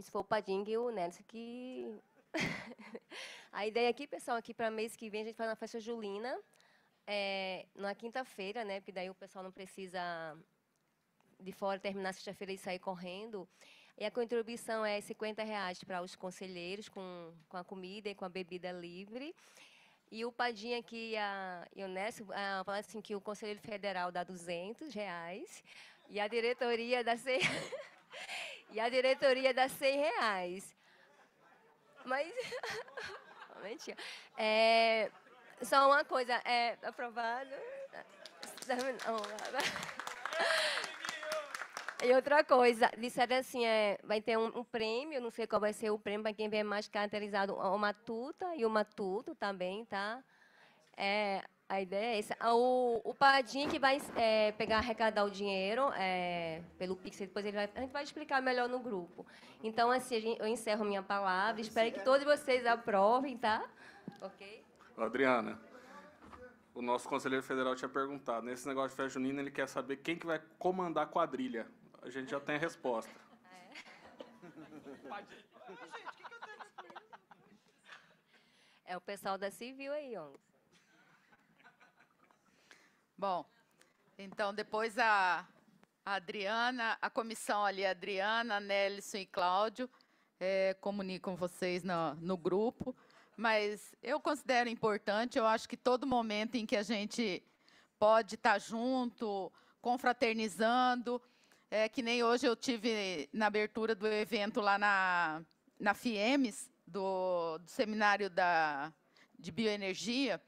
se for o Pading e o Nelson, que... a ideia aqui, pessoal, aqui para mês que vem a gente faz uma festa julina, é, na quinta-feira, né? Porque daí o pessoal não precisa de fora terminar sexta-feira e sair correndo. E a contribuição é 50 reais para os conselheiros, com, com a comida e com a bebida livre. E o Padinha aqui a, o Nécio ah, falam assim que o Conselheiro Federal dá 200 reais e a diretoria dá 100, e a diretoria dá 100 reais. Mas, mentira. É, só uma coisa, é aprovado. E outra coisa, disseram assim, é, vai ter um, um, prêmio, não sei qual vai ser o prêmio para quem vier mais caracterizado, o Matuta e o Matuto também, tá? É, a ideia é essa. O, o Padim que vai é, pegar, arrecadar o dinheiro é, pelo Pix, depois ele vai, a gente vai explicar melhor no grupo. Então, assim, eu encerro minha palavra, espero que todos vocês aprovem, tá? Ok? Adriana, o nosso conselheiro federal tinha perguntado, nesse negócio de festa junina, ele quer saber quem que vai comandar a quadrilha. A gente já tem a resposta. É o pessoal da Civil aí, ó. Bom, então depois a, a Adriana, a comissão ali, a Adriana, Nelson e Cláudio, é, comunicam vocês no, no grupo. Mas eu considero importante, eu acho que todo momento em que a gente pode estar junto, confraternizando, é, que nem hoje eu tive na abertura do evento lá na, na FIEMES, do, do seminário da, de bioenergia,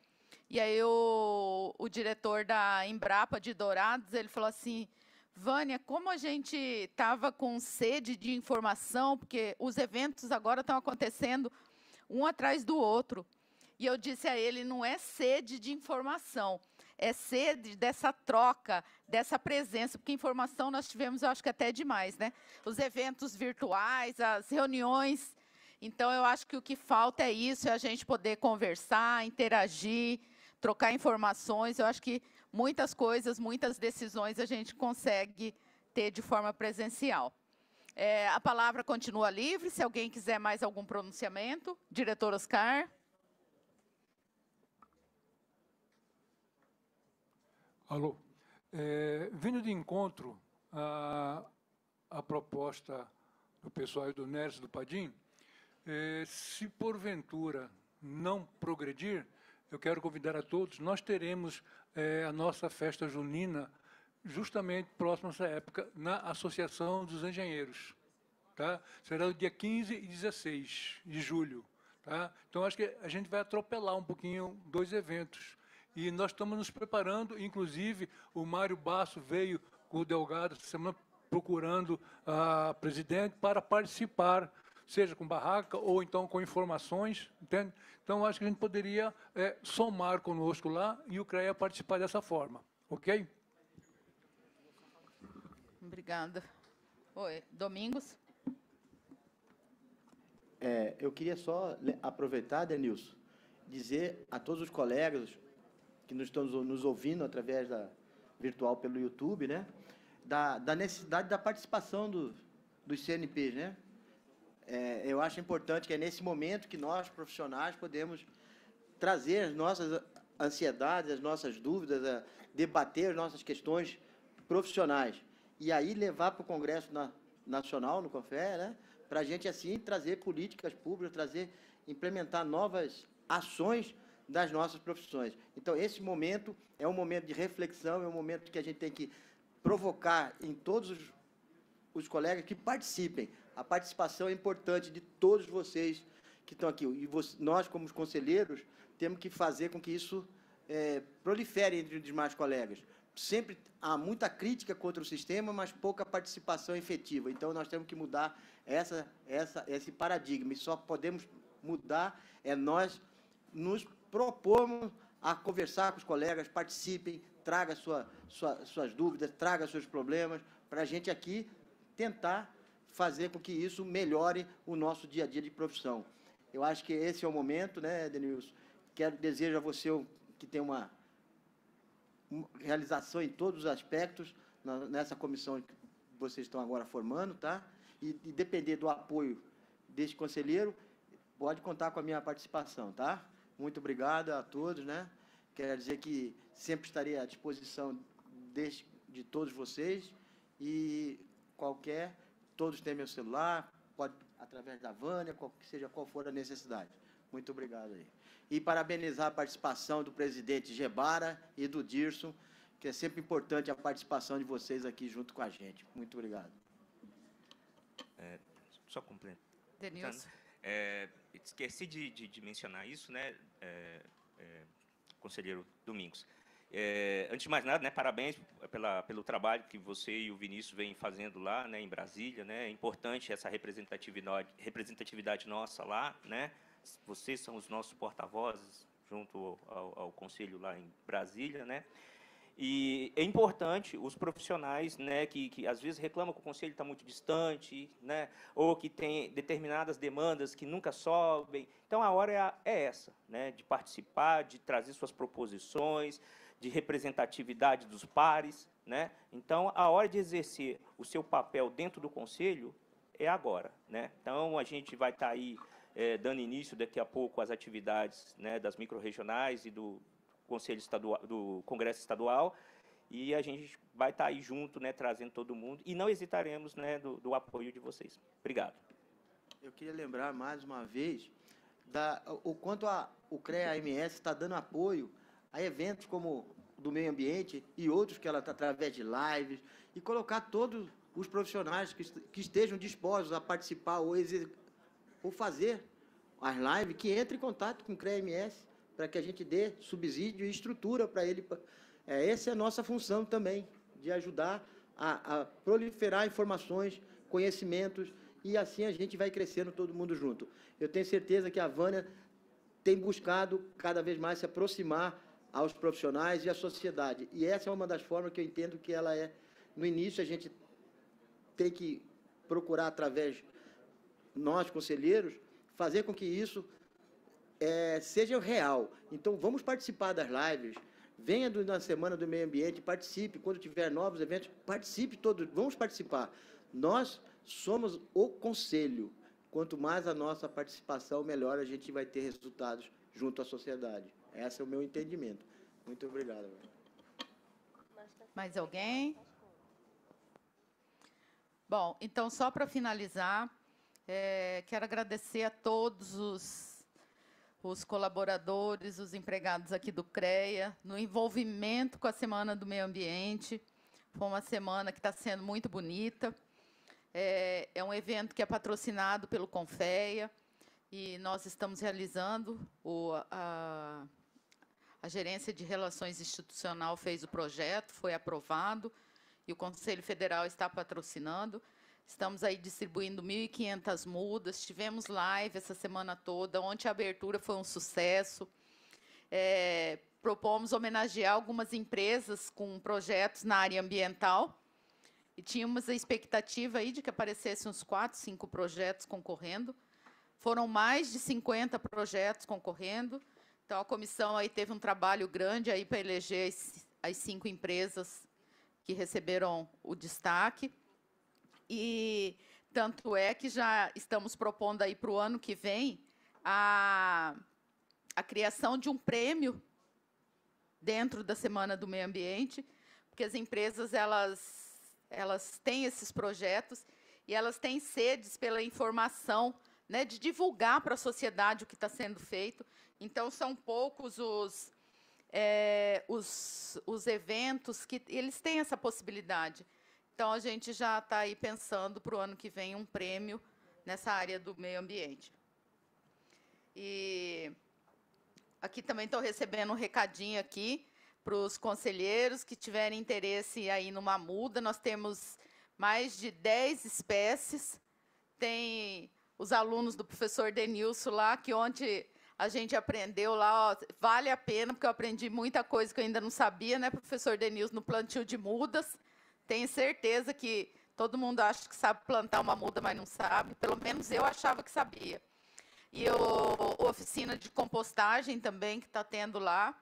e aí o, o diretor da Embrapa de Dourados, ele falou assim, Vânia, como a gente estava com sede de informação, porque os eventos agora estão acontecendo um atrás do outro. E eu disse a ele, não é sede de informação, é sede dessa troca, dessa presença, porque informação nós tivemos, eu acho que até demais, né? Os eventos virtuais, as reuniões. Então, eu acho que o que falta é isso, é a gente poder conversar, interagir, trocar informações. Eu acho que muitas coisas, muitas decisões a gente consegue ter de forma presencial. É, a palavra continua livre, se alguém quiser mais algum pronunciamento. Diretor Oscar. Alô. É, vindo de encontro à, proposta do pessoal do Nércio do Padim, é, se porventura não progredir, eu quero convidar a todos, nós teremos é, a nossa festa junina justamente próximo a essa época na Associação dos Engenheiros. Tá? Será no dia 15 e 16 de julho. Tá? Então, acho que a gente vai atropelar um pouquinho dois eventos. E nós estamos nos preparando, inclusive o Mário Basso veio com o Delgado essa semana procurando a presidente para participar, seja com barraca ou então com informações, entende? Então, acho que a gente poderia é, somar conosco lá e o CREA participar dessa forma, ok? Obrigada. Oi, Domingos? É, eu queria só aproveitar, Denilson, dizer a todos os colegas que nos estão nos ouvindo através da virtual pelo YouTube, né, da, da necessidade da participação do, dos CNPs, né? É, eu acho importante que é nesse momento que nós, profissionais, podemos trazer as nossas ansiedades, as nossas dúvidas, debater as nossas questões profissionais. E aí levar para o Congresso na, Nacional, no CONFER, né? para a gente, assim, trazer políticas públicas, trazer, implementar novas ações das nossas profissões. Então, esse momento é um momento de reflexão, é um momento que a gente tem que provocar em todos os, os colegas que participem. A participação é importante de todos vocês que estão aqui. E você, nós, como conselheiros, temos que fazer com que isso é, prolifere entre os demais colegas. Sempre há muita crítica contra o sistema, mas pouca participação efetiva. Então, nós temos que mudar essa, essa, esse paradigma. E só podemos mudar é nós nos propormos a conversar com os colegas, participem, traga sua, sua, suas dúvidas, traga seus problemas, para a gente aqui tentar fazer com que isso melhore o nosso dia a dia de profissão. Eu acho que esse é o momento, né, Denilson? Quero desejo a você que tem uma, uma realização em todos os aspectos nessa comissão que vocês estão agora formando, tá? e, e depender do apoio deste conselheiro, pode contar com a minha participação, tá? Muito obrigado a todos, né? Quero dizer que sempre estarei à disposição de, de todos vocês e qualquer, todos têm meu celular, pode através da Vânia, qual, seja qual for a necessidade. Muito obrigado aí. E parabenizar a participação do presidente Gebara e do Dirson, que é sempre importante a participação de vocês aqui junto com a gente. Muito obrigado. É, só completo. Denilson. É, esqueci de, de, de, mencionar isso, né, é, é conselheiro Domingos. É, antes de mais nada, né, parabéns pela, pelo trabalho que você e o Vinícius vêm fazendo lá, né, em Brasília, né, é importante essa representatividade, representatividade nossa lá, né, vocês são os nossos porta-vozes junto ao, ao, conselho lá em Brasília, né, e é importante os profissionais, né, que, que às vezes reclamam que o conselho está muito distante, né, ou que tem determinadas demandas que nunca sobem. Então a hora é, é essa, né, de participar, de trazer suas proposições, de representatividade dos pares, né? Então a hora de exercer o seu papel dentro do conselho é agora, né? Então a gente vai estar tá aí é, dando início daqui a pouco às atividades, né, das microrregionais e do Conselho Estadual, do Congresso Estadual, e a gente vai estar aí junto, né, trazendo todo mundo, e não hesitaremos, né, do, do apoio de vocês. Obrigado. Eu queria lembrar mais uma vez da, o quanto a, o CREA-MS está dando apoio a eventos como do meio ambiente e outros que ela está através de lives, e colocar todos os profissionais que, que estejam dispostos a participar ou, ou fazer as lives, que entrem em contato com o CREA-MS, para que a gente dê subsídio e estrutura para ele. É, essa é a nossa função também, de ajudar a, a proliferar informações, conhecimentos, e assim a gente vai crescendo todo mundo junto. Eu tenho certeza que a Vânia tem buscado cada vez mais se aproximar aos profissionais e à sociedade. E essa é uma das formas que eu entendo que ela é. No início, a gente tem que procurar, através nós, conselheiros, fazer com que isso é, seja real. Então, vamos participar das lives. Venha do, na Semana do Meio Ambiente, participe. Quando tiver novos eventos, participe todos. Vamos participar. Nós somos o conselho. Quanto mais a nossa participação, melhor a gente vai ter resultados junto à sociedade. Esse é o meu entendimento. Muito obrigado. Mais alguém? Bom, então, só para finalizar, é, quero agradecer a todos os os colaboradores, os empregados aqui do CREA, no envolvimento com a Semana do Meio Ambiente. Foi uma semana que está sendo muito bonita. É, é, um evento que é patrocinado pelo Confeia e nós estamos realizando. O, a, a Gerência de Relações Institucional fez o projeto, foi aprovado e o Conselho Federal está patrocinando. Estamos aí distribuindo 1.500 mudas. Tivemos live essa semana toda. Ontem a abertura foi um sucesso. É, propomos homenagear algumas empresas com projetos na área ambiental. E tínhamos a expectativa aí de que aparecessem uns quatro, cinco projetos concorrendo. Foram mais de 50 projetos concorrendo. Então, a comissão aí teve um trabalho grande aí para eleger as cinco empresas que receberam o destaque. E tanto é que já estamos propondo aí para o ano que vem a, a criação de um prêmio dentro da Semana do Meio Ambiente, porque as empresas elas, elas têm esses projetos e elas têm sedes pela informação, né, de divulgar para a sociedade o que está sendo feito. Então, são poucos os, é, os, os eventos que eles têm essa possibilidade. Então, a gente já está aí pensando para o ano que vem um prêmio nessa área do meio ambiente. E aqui também estou recebendo um recadinho aqui para os conselheiros que tiverem interesse aí numa muda. Nós temos mais de 10 espécies. Tem os alunos do professor Denilson lá, que ontem a gente aprendeu lá, ó, vale a pena, porque eu aprendi muita coisa que eu ainda não sabia, né, professor Denilson, no plantio de mudas. Tenho certeza que todo mundo acha que sabe plantar uma muda, mas não sabe. Pelo menos eu achava que sabia. E o, oficina de compostagem também que está tendo lá,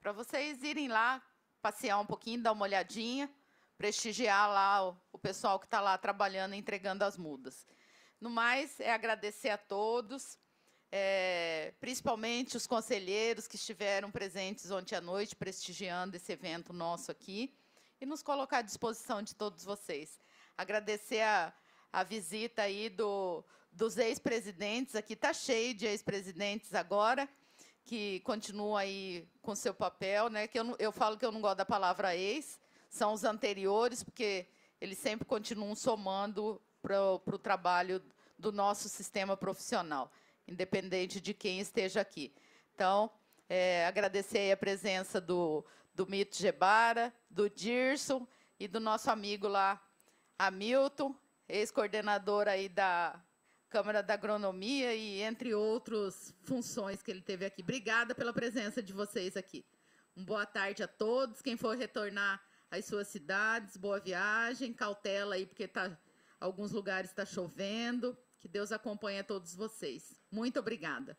para vocês irem lá passear um pouquinho, dar uma olhadinha, prestigiar lá o, o pessoal que está lá trabalhando, entregando as mudas. No mais, é agradecer a todos. é, principalmente os conselheiros que estiveram presentes ontem à noite, prestigiando esse evento nosso aqui, e nos colocar à disposição de todos vocês. Agradecer a, a visita aí do, dos ex-presidentes, aqui está cheio de ex-presidentes agora, que continuam aí com seu papel, né? Que eu, eu falo que eu não gosto da palavra ex, são os anteriores, porque eles sempre continuam somando para o trabalho do nosso sistema profissional, independente de quem esteja aqui. Então, é, agradecer a presença do, do Mito Gebara, do Dirson e do nosso amigo lá, Hamilton, ex-coordenador aí da Câmara da Agronomia e entre outras funções que ele teve aqui. Obrigada pela presença de vocês aqui. Uma boa tarde a todos. Quem for retornar às suas cidades, boa viagem, cautela aí, porque tá, alguns lugares está chovendo. Que Deus acompanhe a todos vocês. Muito obrigada.